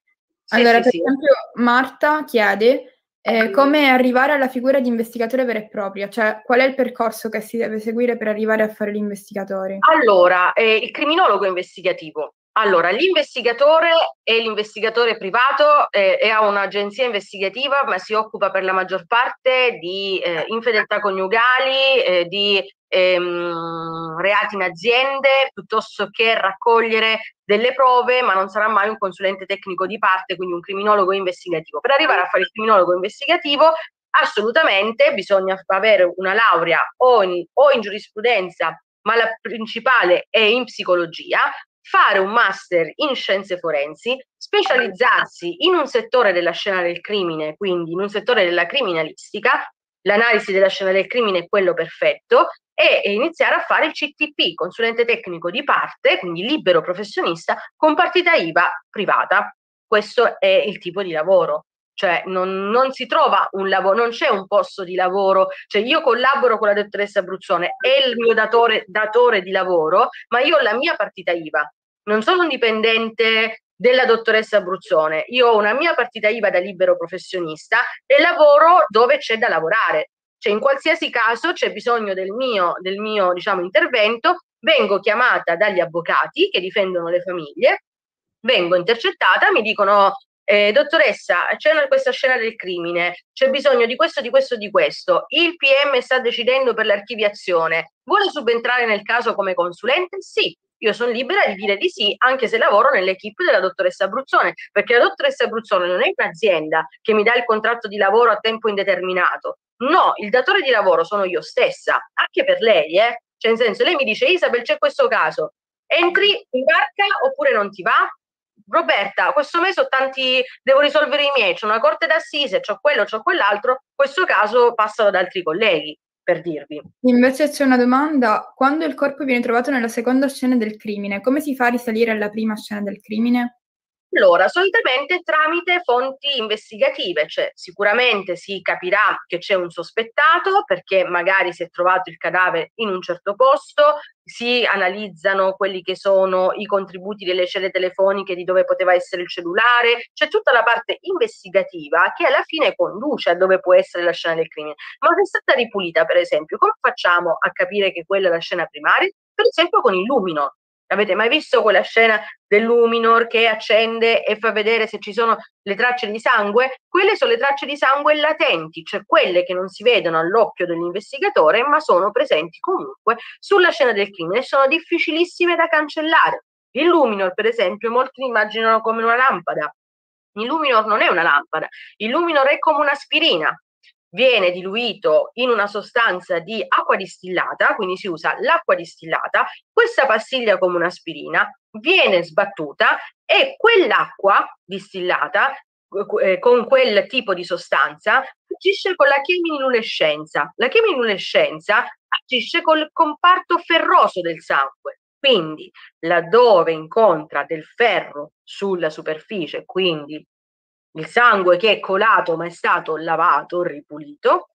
S3: allora, per esempio, Marta chiede eh, come arrivare alla figura di investigatore vera e propria, cioè qual è il percorso che si deve seguire per arrivare a fare l'investigatore?
S2: Allora, eh, il criminologo investigativo. Allora, l'investigatore è l'investigatore privato eh, e ha un'agenzia investigativa, ma si occupa per la maggior parte di eh, infedeltà coniugali, eh, di ehm, reati in aziende, piuttosto che raccogliere delle prove, ma non sarà mai un consulente tecnico di parte, quindi un criminologo investigativo. Per arrivare a fare il criminologo investigativo, assolutamente bisogna avere una laurea o in, o in giurisprudenza, ma la principale è in psicologia, fare un master in scienze forensi, specializzarsi in un settore della scena del crimine, quindi in un settore della criminalistica, l'analisi della scena del crimine è quello perfetto, e iniziare a fare il CTP, consulente tecnico di parte, quindi libero professionista, con partita IVA privata. Questo è il tipo di lavoro. cioè non, non, si trova un lavoro, non c'è un posto di lavoro, cioè io collaboro con la dottoressa Bruzzone, è il mio datore, datore di lavoro, ma io ho la mia partita IVA, non sono un dipendente della dottoressa Bruzzone, io ho una mia partita IVA da libero professionista e lavoro dove c'è da lavorare, cioè in qualsiasi caso c'è bisogno del mio, del mio diciamo, intervento, vengo chiamata dagli avvocati che difendono le famiglie, vengo intercettata, mi dicono eh, dottoressa, c'è una, questa scena del crimine, c'è bisogno di questo, di questo, di questo, il PM sta decidendo per l'archiviazione, vuole subentrare nel caso come consulente? Sì, io sono libera di dire di sì, anche se lavoro nell'equipe della dottoressa Abruzzone, perché la dottoressa Abruzzone non è un'azienda che mi dà il contratto di lavoro a tempo indeterminato. No, il datore di lavoro sono io stessa, anche per lei, eh. Cioè, in senso, lei mi dice, Isabel, c'è questo caso, entri in barca oppure non ti va? Roberta, questo mese ho tanti, devo risolvere i miei, c'è una corte d'assise, c'ho quello, c'ho quell'altro, questo caso passalo ad altri colleghi, per dirvi.
S3: Invece c'è una domanda, quando il corpo viene trovato nella seconda scena del crimine, come si fa a risalire alla prima scena del crimine?
S2: Allora, solitamente tramite fonti investigative, cioè sicuramente si capirà che c'è un sospettato perché magari si è trovato il cadavere in un certo posto, si analizzano quelli che sono i contributi delle celle telefoniche di dove poteva essere il cellulare, c'è tutta la parte investigativa che alla fine conduce a dove può essere la scena del crimine. Ma se è stata ripulita, per esempio, come facciamo a capire che quella è la scena primaria? Per esempio con il lumino. Avete mai visto quella scena del Luminor che accende e fa vedere se ci sono le tracce di sangue? Quelle sono le tracce di sangue latenti, cioè quelle che non si vedono all'occhio dell'investigatore, ma sono presenti comunque sulla scena del crimine. Sono difficilissime da cancellare. Il Luminor, per esempio, molti immaginano come una lampada. Il Luminor non è una lampada, il Luminor è come un'aspirina, viene diluito in una sostanza di acqua distillata, quindi si usa l'acqua distillata, questa pastiglia come un'aspirina viene sbattuta e quell'acqua distillata eh, con quel tipo di sostanza agisce con la chemilunescenza. La chemilunescenza agisce col comparto ferroso del sangue. Quindi, laddove incontra del ferro sulla superficie, quindi il sangue che è colato ma è stato lavato, ripulito,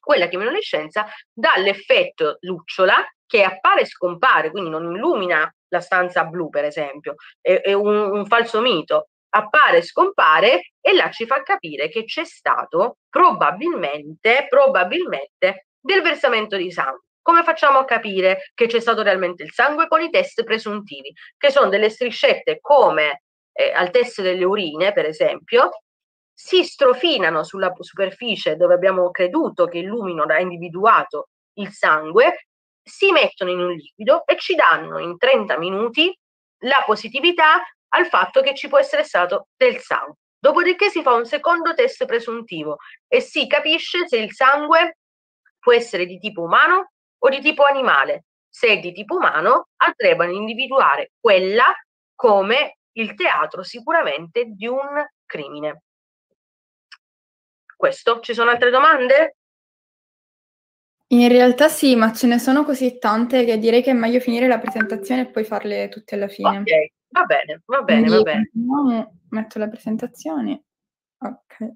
S2: quella chemiluminescenza dà l'effetto lucciola che appare e scompare, quindi non illumina la stanza blu, per esempio, è, è un, un falso mito, appare e scompare e là ci fa capire che c'è stato probabilmente, probabilmente del versamento di sangue. Come facciamo a capire che c'è stato realmente il sangue? Con i test presuntivi, che sono delle striscette come eh, al test delle urine, per esempio, si strofinano sulla superficie dove abbiamo creduto che il lumino ha individuato il sangue, si mettono in un liquido e ci danno in 30 minuti la positività al fatto che ci può essere stato del sangue. Dopodiché si fa un secondo test presuntivo e si capisce se il sangue può essere di tipo umano o di tipo animale. Se è di tipo umano, andrebbe a individuare quella come il teatro sicuramente di un crimine. Questo, ci sono altre domande?
S3: In realtà sì, ma ce ne sono così tante che direi che è meglio finire la presentazione e poi farle tutte alla fine.
S2: Ok, va bene, va bene, Quindi, va bene.
S3: Continuiamo, metto le presentazioni. Ok.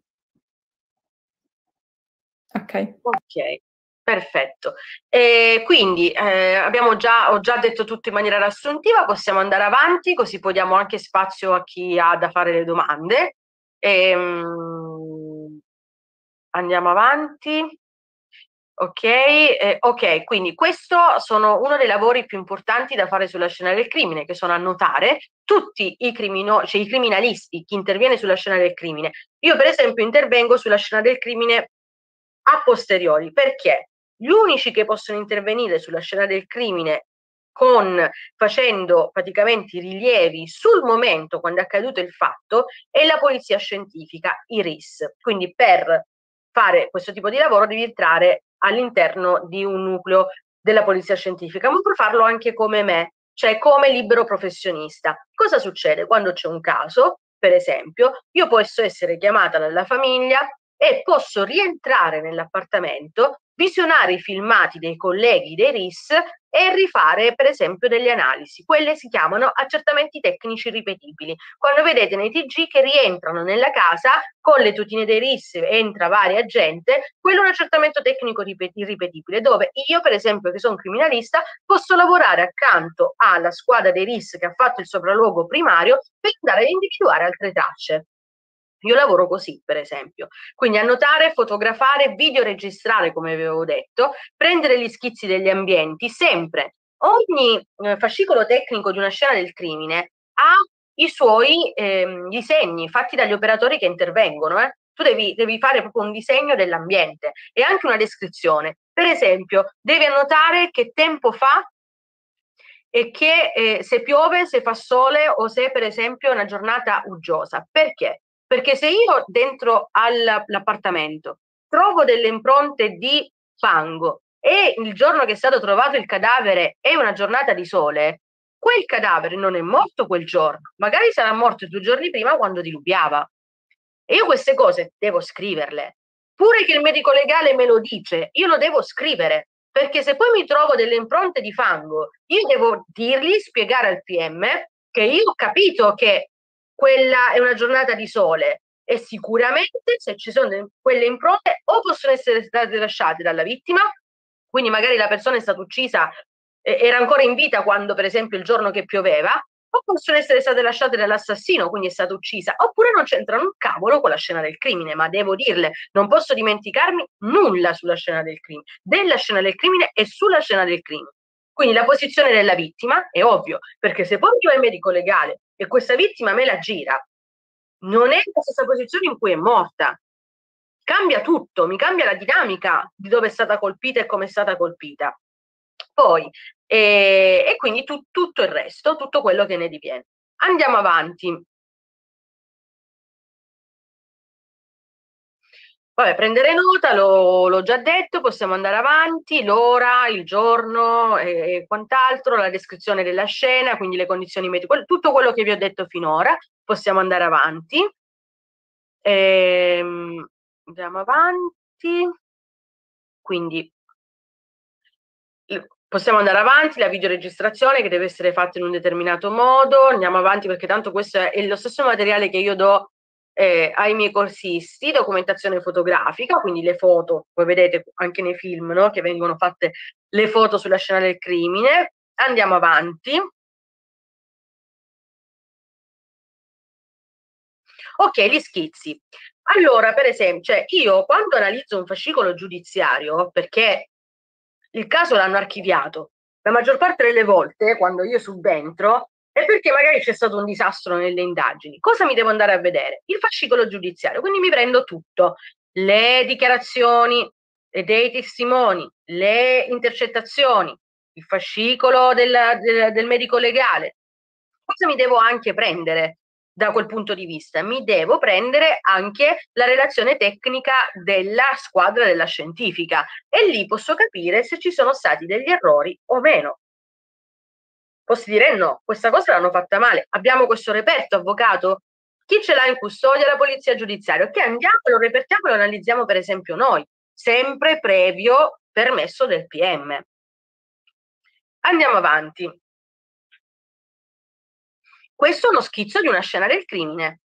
S2: Ok. Ok. Perfetto. E quindi eh, abbiamo già, ho già detto tutto in maniera riassuntiva, possiamo andare avanti, così poi diamo anche spazio a chi ha da fare le domande. E, um, andiamo avanti. Ok, eh, ok, quindi questo sono uno dei lavori più importanti da fare sulla scena del crimine, che sono annotare tutti i, crimino- cioè i criminalisti, chi interviene sulla scena del crimine. Io, per esempio, intervengo sulla scena del crimine a posteriori, perché gli unici che possono intervenire sulla scena del crimine con, facendo praticamente i rilievi sul momento quando è accaduto il fatto è la polizia scientifica, i RIS. Quindi per fare questo tipo di lavoro devi entrare all'interno di un nucleo della polizia scientifica, ma puoi farlo anche come me, cioè come libero professionista. Cosa succede quando c'è un caso? Per esempio, io posso essere chiamata dalla famiglia e posso rientrare nell'appartamento visionare i filmati dei colleghi dei RIS e rifare per esempio delle analisi. Quelle si chiamano accertamenti tecnici ripetibili. Quando vedete nei TG che rientrano nella casa con le tutine dei RIS, entra varia gente, quello è un accertamento tecnico ripetibile dove io per esempio che sono criminalista posso lavorare accanto alla squadra dei RIS che ha fatto il sopralluogo primario per andare a individuare altre tracce. Io lavoro così, per esempio. Quindi annotare, fotografare, videoregistrare, come avevo detto, prendere gli schizzi degli ambienti, sempre. Ogni eh, fascicolo tecnico di una scena del crimine ha i suoi eh, disegni fatti dagli operatori che intervengono. Eh. Tu devi, devi fare proprio un disegno dell'ambiente e anche una descrizione. Per esempio, devi annotare che tempo fa e che eh, se piove, se fa sole o se per esempio è una giornata uggiosa. Perché? Perché se io dentro all'appartamento trovo delle impronte di fango e il giorno che è stato trovato il cadavere è una giornata di sole, quel cadavere non è morto quel giorno, magari sarà morto due giorni prima quando diluviava. E io queste cose devo scriverle. Pure che il medico legale me lo dice, io lo devo scrivere, perché se poi mi trovo delle impronte di fango, io devo dirgli, spiegare al PM che io ho capito che quella è una giornata di sole e sicuramente se ci sono quelle impronte o possono essere state lasciate dalla vittima, quindi magari la persona è stata uccisa, eh, era ancora in vita quando per esempio il giorno che pioveva, o possono essere state lasciate dall'assassino, quindi è stata uccisa, oppure non c'entrano un cavolo con la scena del crimine, ma devo dirle, non posso dimenticarmi nulla sulla scena del crimine, della scena del crimine e sulla scena del crimine. Quindi la posizione della vittima è ovvio, perché se poi io il medico legale e questa vittima me la gira, non è la stessa posizione in cui è morta. Cambia tutto, mi cambia la dinamica di dove è stata colpita e come è stata colpita. Poi, e, e quindi tu, tutto il resto, tutto quello che ne diviene. Andiamo avanti. Vabbè, prendere nota, lo, l'ho già detto, possiamo andare avanti, l'ora, il giorno e, e, quant'altro, la descrizione della scena, quindi le condizioni mediche, tutto quello che vi ho detto finora, possiamo andare avanti. Ehm, andiamo avanti. Quindi possiamo andare avanti, la videoregistrazione che deve essere fatta in un determinato modo, andiamo avanti perché tanto questo è lo stesso materiale che io do eh, ai miei corsisti, documentazione fotografica, quindi le foto, voi vedete anche nei film no? che vengono fatte le foto sulla scena del crimine. Andiamo avanti. Ok, gli schizzi. Allora, per esempio, cioè io quando analizzo un fascicolo giudiziario, perché il caso l'hanno archiviato, la maggior parte delle volte, quando io subentro, è perché magari c'è stato un disastro nelle indagini. Cosa mi devo andare a vedere? Il fascicolo giudiziario, quindi mi prendo tutto, le dichiarazioni dei testimoni, le intercettazioni, il fascicolo del, del, del medico legale. Cosa mi devo anche prendere da quel punto di vista? Mi devo prendere anche la relazione tecnica della squadra della scientifica e lì posso capire se ci sono stati degli errori o meno. Posso dire no, questa cosa l'hanno fatta male. Abbiamo questo reperto avvocato? Chi ce l'ha in custodia? La polizia giudiziaria. Ok, andiamo, lo repertiamo e lo analizziamo per esempio noi, sempre previo permesso del PM. Andiamo avanti. Questo è uno schizzo di una scena del crimine.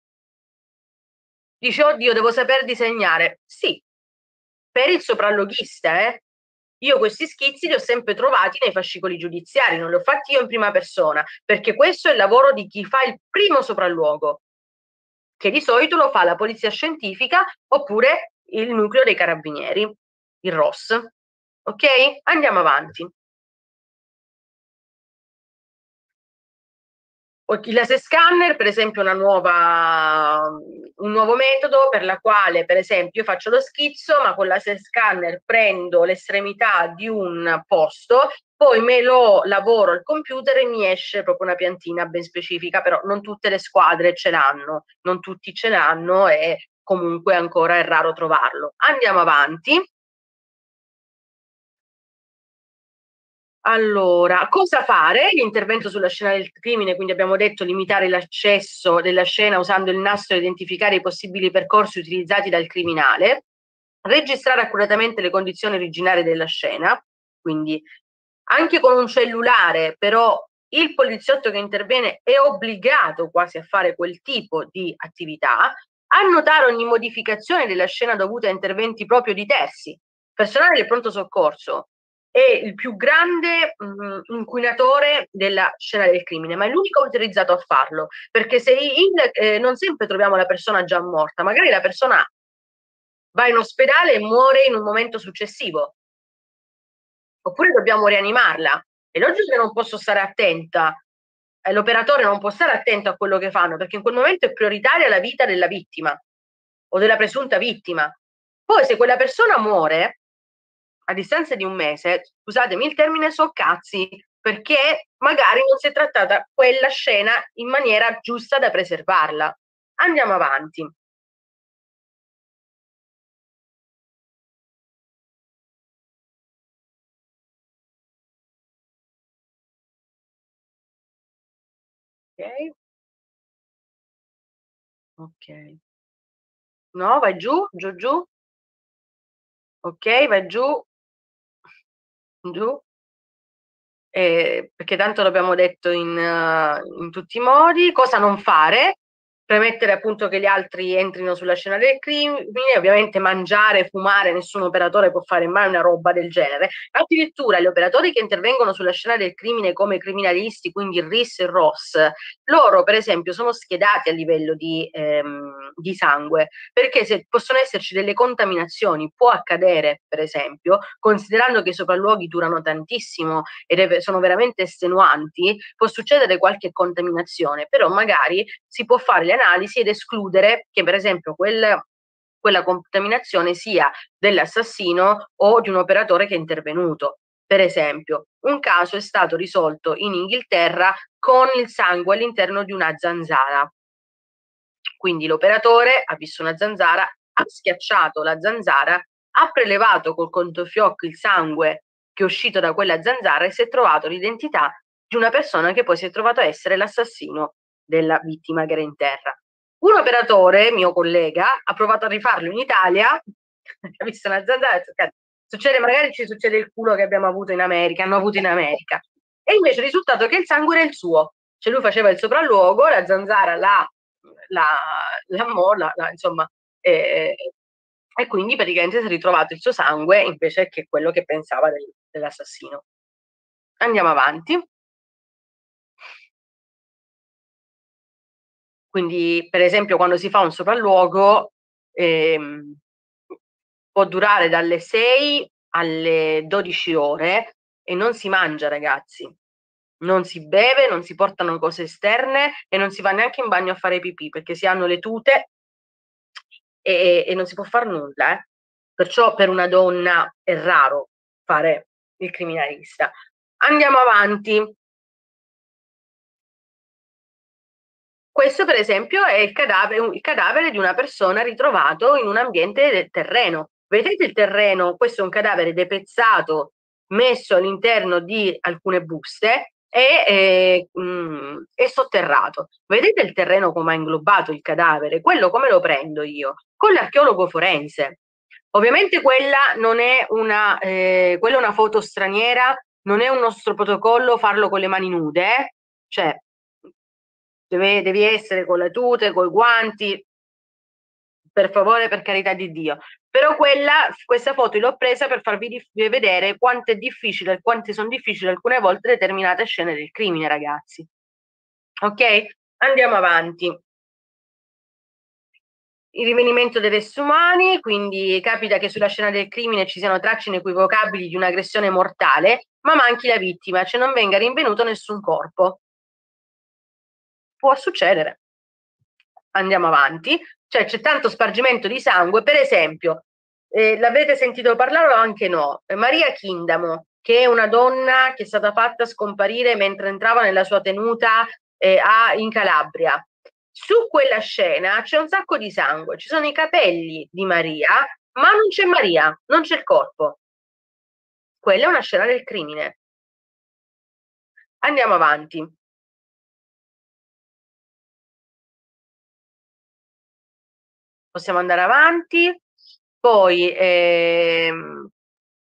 S2: Dice, oddio, devo saper disegnare. Sì, per il sopralloghista, eh? Io questi schizzi li ho sempre trovati nei fascicoli giudiziari, non li ho fatti io in prima persona, perché questo è il lavoro di chi fa il primo sopralluogo, che di solito lo fa la polizia scientifica oppure il nucleo dei carabinieri, il ROS. Ok? Andiamo avanti. Laser scanner, per esempio, è un nuovo metodo per la quale, per esempio, io faccio lo schizzo, ma con laser scanner prendo l'estremità di un posto, poi me lo lavoro al computer e mi esce proprio una piantina ben specifica, però non tutte le squadre ce l'hanno, non tutti ce l'hanno e comunque ancora è raro trovarlo. Andiamo avanti. Allora, cosa fare? L'intervento sulla scena del crimine, quindi abbiamo detto limitare l'accesso della scena usando il nastro e identificare i possibili percorsi utilizzati dal criminale. registrare accuratamente le condizioni originarie della scena, quindi anche con un cellulare, però il poliziotto che interviene è obbligato quasi a fare quel tipo di attività, annotare ogni modificazione della scena dovuta a interventi proprio di terzi. Personale del pronto soccorso è il più grande mh, mm, inquinatore della scena del crimine, ma è l'unico autorizzato a farlo, perché se in, eh, non sempre troviamo la persona già morta, magari la persona va in ospedale e muore in un momento successivo, oppure dobbiamo rianimarla. È logico che non posso stare attenta, eh, l'operatore non può stare attento a quello che fanno, perché in quel momento è prioritaria la vita della vittima o della presunta vittima. Poi se quella persona muore, a distanza di un mese, scusatemi il termine, so cazzi, perché magari non si è trattata quella scena in maniera giusta da preservarla. Andiamo avanti. Ok. Ok. No, vai giù, giù, giù. Ok, vai giù. Giù. Eh, perché tanto l'abbiamo detto in, uh, in tutti i modi. Cosa non fare? Premettere appunto che gli altri entrino sulla scena del crimine, ovviamente mangiare, fumare, nessun operatore può fare mai una roba del genere. Addirittura gli operatori che intervengono sulla scena del crimine come criminalisti, quindi RIS e ROS, loro per esempio sono schedati a livello di, ehm, di sangue, perché se possono esserci delle contaminazioni, può accadere per esempio, considerando che i sopralluoghi durano tantissimo ed sono veramente estenuanti, può succedere qualche contaminazione, però magari si può fare le analisi ed escludere che per esempio quel, quella contaminazione sia dell'assassino o di un operatore che è intervenuto. Per esempio, un caso è stato risolto in Inghilterra con il sangue all'interno di una zanzara. Quindi l'operatore ha visto una zanzara, ha schiacciato la zanzara, ha prelevato col contofiocco il sangue che è uscito da quella zanzara e si è trovato l'identità di una persona che poi si è trovato a essere l'assassino della vittima che era in terra. Un operatore, mio collega, ha provato a rifarlo in Italia, [LAUGHS] ha visto una zanzara, succede, magari ci succede il culo che abbiamo avuto in America, hanno avuto in America. E invece il risultato è che il sangue era il suo. Cioè lui faceva il sopralluogo, la zanzara la, la, la molla, la, insomma, eh, e quindi praticamente si è ritrovato il suo sangue invece che quello che pensava del, dell'assassino. Andiamo avanti. Quindi, per esempio, quando si fa un sopralluogo, ehm, può durare dalle 6 alle 12 ore e non si mangia, ragazzi. Non si beve, non si portano cose esterne e non si va neanche in bagno a fare pipì perché si hanno le tute e, e non si può fare nulla. Eh. Perciò per una donna è raro fare il criminalista. Andiamo avanti. Questo, per esempio, è il cadavere, il cadavere, di una persona ritrovato in un ambiente del terreno. Vedete il terreno? Questo è un cadavere depezzato, messo all'interno di alcune buste e eh, mh, mm, è sotterrato. Vedete il terreno come ha inglobato il cadavere? Quello come lo prendo io? Con l'archeologo forense. Ovviamente quella non è una, eh, quella è una foto straniera, non è un nostro protocollo farlo con le mani nude, eh? cioè deve, devi essere con le tute, con i guanti, per favore, per carità di Dio. Però quella, questa foto l'ho presa per farvi vedere quanto è difficile, quante sono difficili alcune volte determinate scene del crimine, ragazzi. Ok? Andiamo avanti. Il rivenimento dei resti umani, quindi capita che sulla scena del crimine ci siano tracce inequivocabili di un'aggressione mortale, ma manchi la vittima, cioè non venga rinvenuto nessun corpo può succedere. Andiamo avanti, cioè c'è tanto spargimento di sangue, per esempio, eh, l'avete sentito parlare o anche no? Maria Kindamo, che è una donna che è stata fatta scomparire mentre entrava nella sua tenuta eh, a, in Calabria. Su quella scena c'è un sacco di sangue, ci sono i capelli di Maria, ma non c'è Maria, non c'è il corpo. Quella è una scena del crimine. Andiamo avanti. Possiamo andare avanti. poi ehm,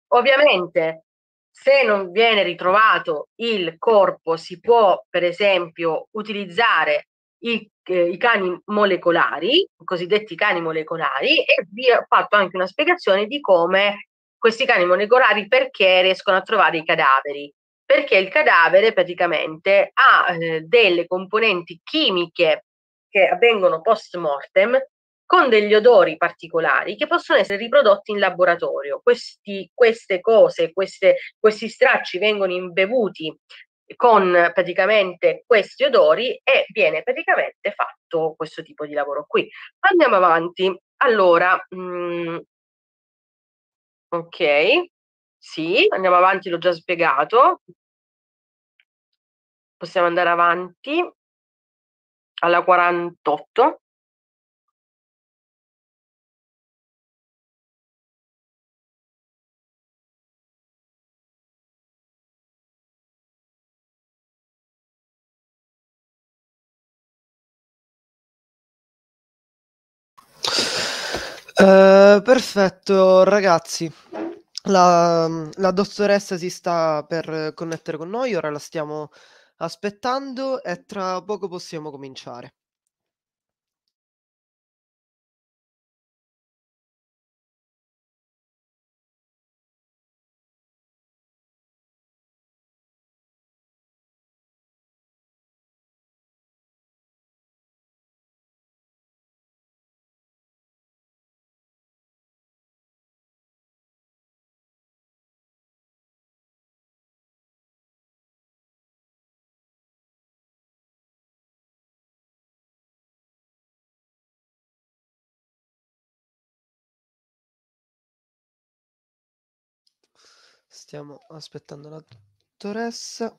S2: ovviamente se non viene ritrovato il corpo si può per esempio utilizzare i, eh, i cani molecolari, i cosiddetti cani molecolari e vi ho fatto anche una spiegazione di come questi cani molecolari perché riescono a trovare i cadaveri perché il cadavere praticamente ha eh, delle componenti chimiche che avvengono post mortem con degli odori particolari che possono essere riprodotti in laboratorio. Questi, queste cose, queste, questi stracci vengono imbevuti con praticamente questi odori e viene praticamente fatto questo tipo di lavoro qui. Andiamo avanti. Allora, mh, mm, ok, sì, andiamo avanti, l'ho già spiegato. Possiamo andare avanti alla 48.
S1: Uh, perfetto, ragazzi. La, la, dottoressa si sta per connettere con noi, ora la stiamo aspettando e tra poco possiamo cominciare. Stiamo aspettando la dottoressa.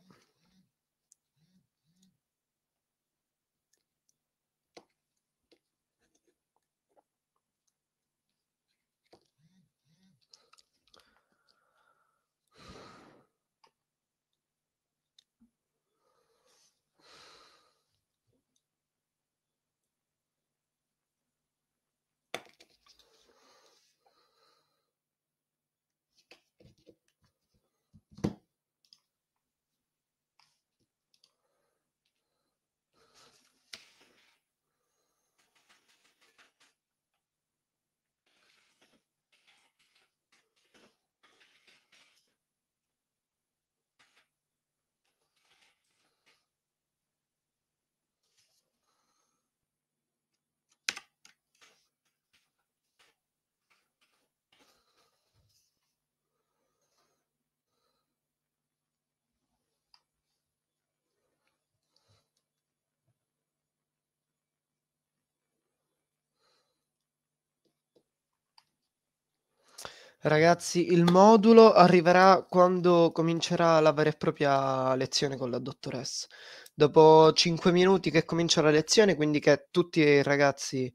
S1: Ragazzi, il modulo arriverà quando comincerà la vera e propria lezione con la dottoressa. Dopo 5 minuti che comincia la lezione, quindi che tutti i ragazzi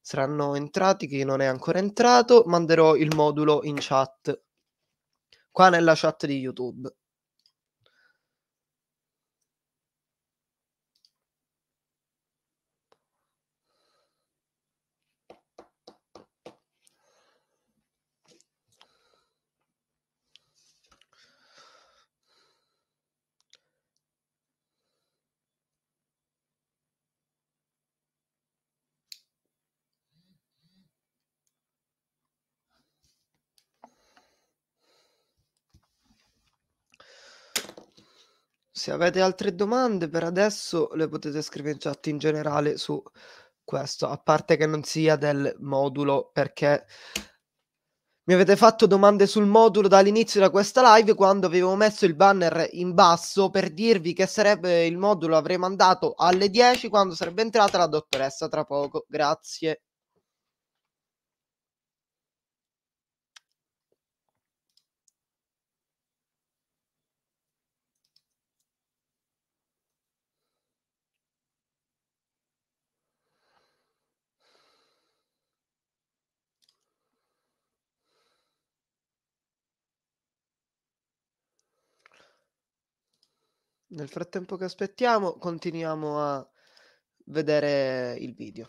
S1: saranno entrati, chi non è ancora entrato, manderò il modulo in chat, qua nella chat di YouTube. Se avete altre domande per adesso le potete scrivere in chat in generale su questo, a parte che non sia del modulo perché mi avete fatto domande sul modulo dall'inizio di questa live quando avevo messo il banner in basso per dirvi che sarebbe il modulo avrei mandato alle 10 quando sarebbe entrata la dottoressa tra poco. Grazie. Nel frattempo che aspettiamo, continuiamo a vedere il video.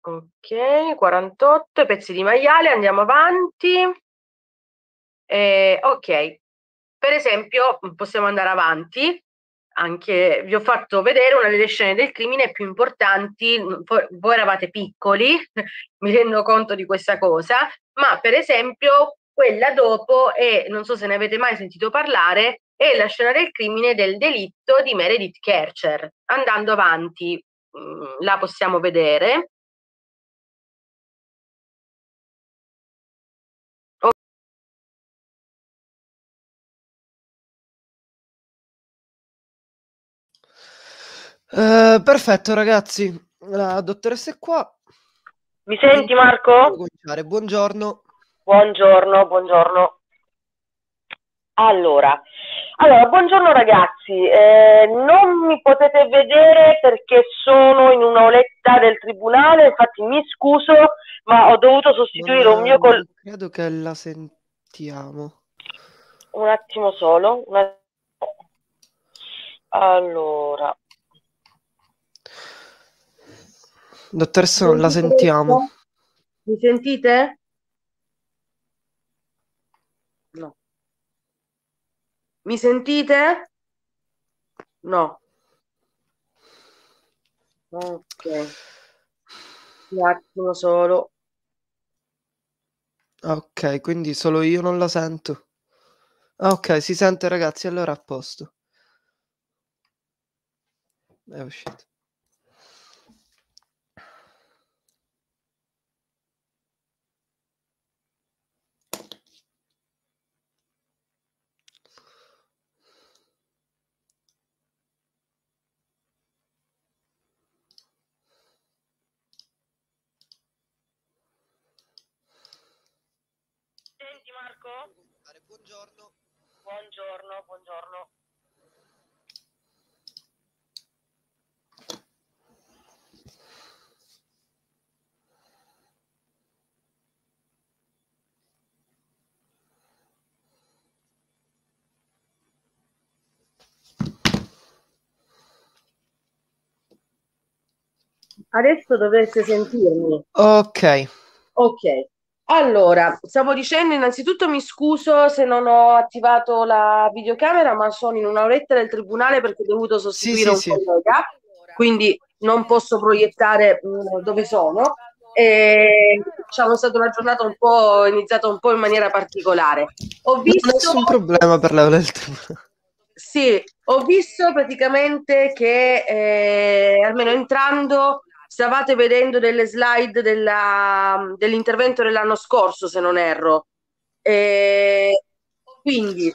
S2: Ok, 48 pezzi di maiale, andiamo avanti. Eh, ok, per esempio mm, possiamo andare avanti anche vi ho fatto vedere una delle scene del crimine più importanti. Voi eravate piccoli, [LAUGHS] mi rendo conto di questa cosa, ma per esempio quella dopo è, non so se ne avete mai sentito parlare, è la scena del crimine del delitto di Meredith Kercher. Andando avanti, mm, la possiamo vedere.
S1: Uh, perfetto ragazzi, la dottoressa è qua.
S2: Mi senti Marco?
S1: Buongiorno.
S2: Buongiorno, buongiorno. Allora, allora buongiorno ragazzi, eh, non mi potete vedere perché sono in un'auletta del tribunale, infatti mi scuso, ma ho dovuto sostituire
S1: non,
S2: un mio collega.
S1: Credo che la sentiamo.
S2: Un attimo solo. Una... Allora,
S1: Dottoressa, non la sentiamo.
S2: Mi sentite? No. Mi sentite? No. Ok. Un attimo solo.
S1: Ok, quindi solo io non la sento. ok, si sente ragazzi, allora a posto. È uscito.
S2: Marco? Buongiorno. Buongiorno, buongiorno. Adesso dovreste sentirmi.
S1: Ok.
S2: Ok. Allora, stavo dicendo, innanzitutto mi scuso se non ho attivato la videocamera, ma sono in un'oretta del tribunale perché ho dovuto sostituire
S1: sì,
S2: un
S1: sì,
S2: collega, quindi non posso proiettare mh, dove sono. E, diciamo, è stata una giornata un po' iniziata un po' in maniera particolare. Ho visto...
S1: Nessun problema per l'aula del tribunale.
S2: Sì, ho visto praticamente che eh, almeno entrando stavate vedendo delle slide della, dell'intervento dell'anno scorso, se non erro. E quindi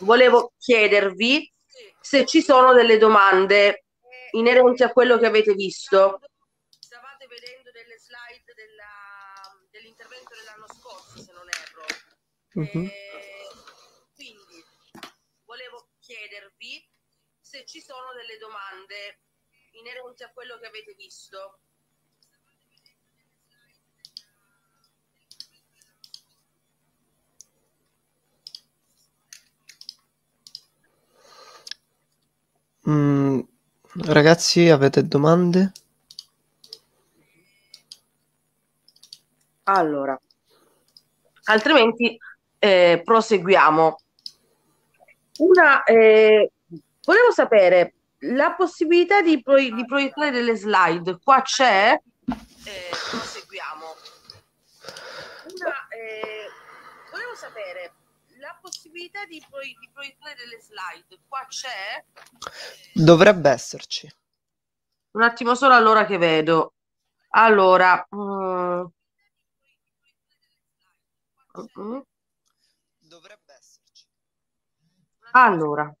S2: volevo chiedervi se ci sono delle domande inerenti a quello che avete visto. Stavate vedendo delle slide della, dell'intervento dell'anno scorso, se non erro. E quindi volevo chiedervi se ci sono delle domande inerenti a quello che avete visto.
S1: Mm, ragazzi, avete domande?
S2: Allora, altrimenti eh, proseguiamo. Una, eh, volevo sapere la possibilità di, pro- di proiettare delle slide qua c'è. Eh, proseguiamo. Una, eh, volevo sapere la possibilità di, pro- di, proiettare delle slide qua c'è.
S1: Dovrebbe esserci.
S2: Un attimo solo allora che vedo. Allora. Uh... Dovrebbe esserci. Allora.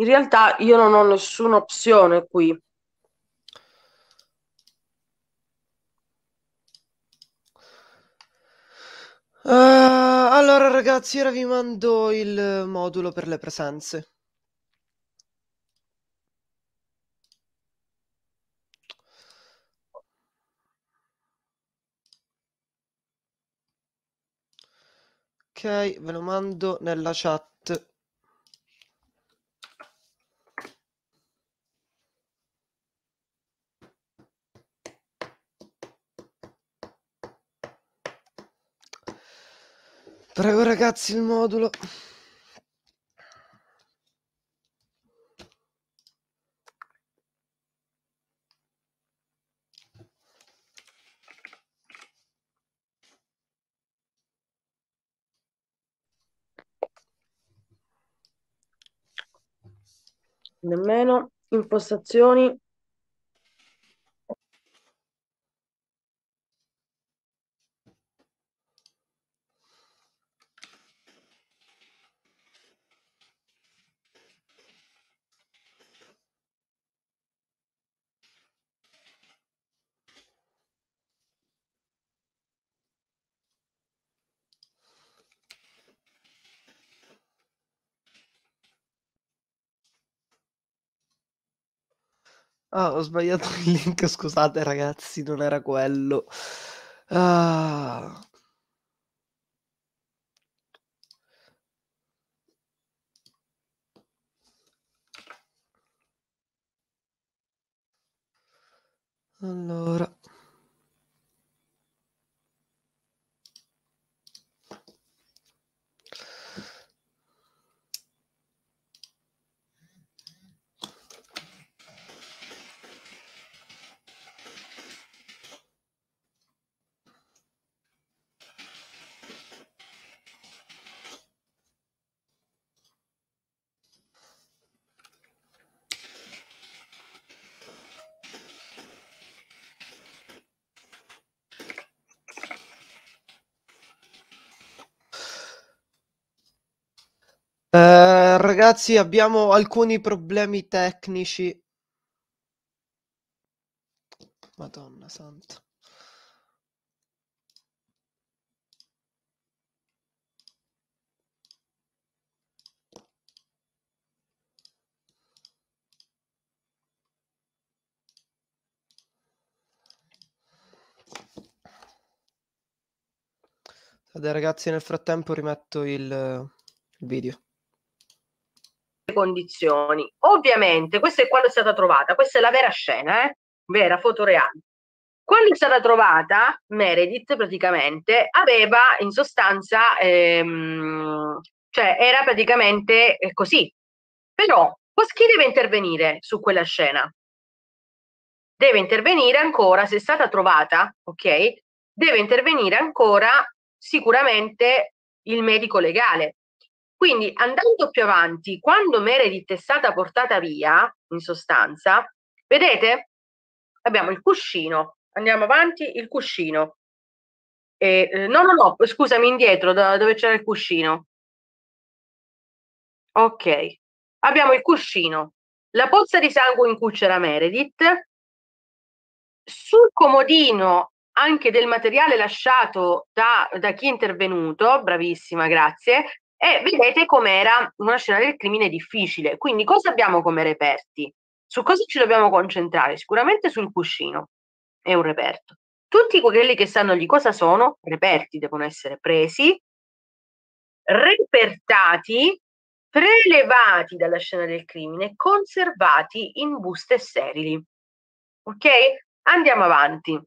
S2: In realtà io non ho nessuna opzione qui.
S1: Uh, allora ragazzi, ora vi mando il modulo per le presenze. Ok, ve lo mando nella chat. Prego ragazzi il modulo.
S2: nemmeno impostazioni
S1: Ah, ho sbagliato il link, scusate ragazzi, non era quello. Ah. Allora. Ragazzi, abbiamo alcuni problemi tecnici. Madonna santa. Vabbè, ragazzi, nel frattempo rimetto il video
S2: condizioni. Ovviamente, questa è quando è stata trovata, questa è la vera scena, eh? vera, foto reale. Quando è stata trovata, Meredith praticamente aveva in sostanza, ehm, cioè era praticamente eh, così. Però, chi deve intervenire su quella scena? Deve intervenire ancora, se è stata trovata, ok? Deve intervenire ancora sicuramente il medico legale, quindi andando più avanti, quando Meredith è stata portata via, in sostanza, vedete? Abbiamo il cuscino, andiamo avanti, il cuscino. E, eh, no, no, no, scusami, indietro, da, dove c'era il cuscino. Ok, abbiamo il cuscino, la pozza di sangue in cui c'era Meredith, sul comodino anche del materiale lasciato da, da chi è intervenuto, bravissima, grazie, e vedete com'era una scena del crimine difficile. Quindi cosa abbiamo come reperti? Su cosa ci dobbiamo concentrare? Sicuramente sul cuscino, è un reperto. Tutti quelli che sanno di cosa sono, reperti devono essere presi, repertati, prelevati dalla scena del crimine, conservati in buste sterili. Ok? Andiamo avanti.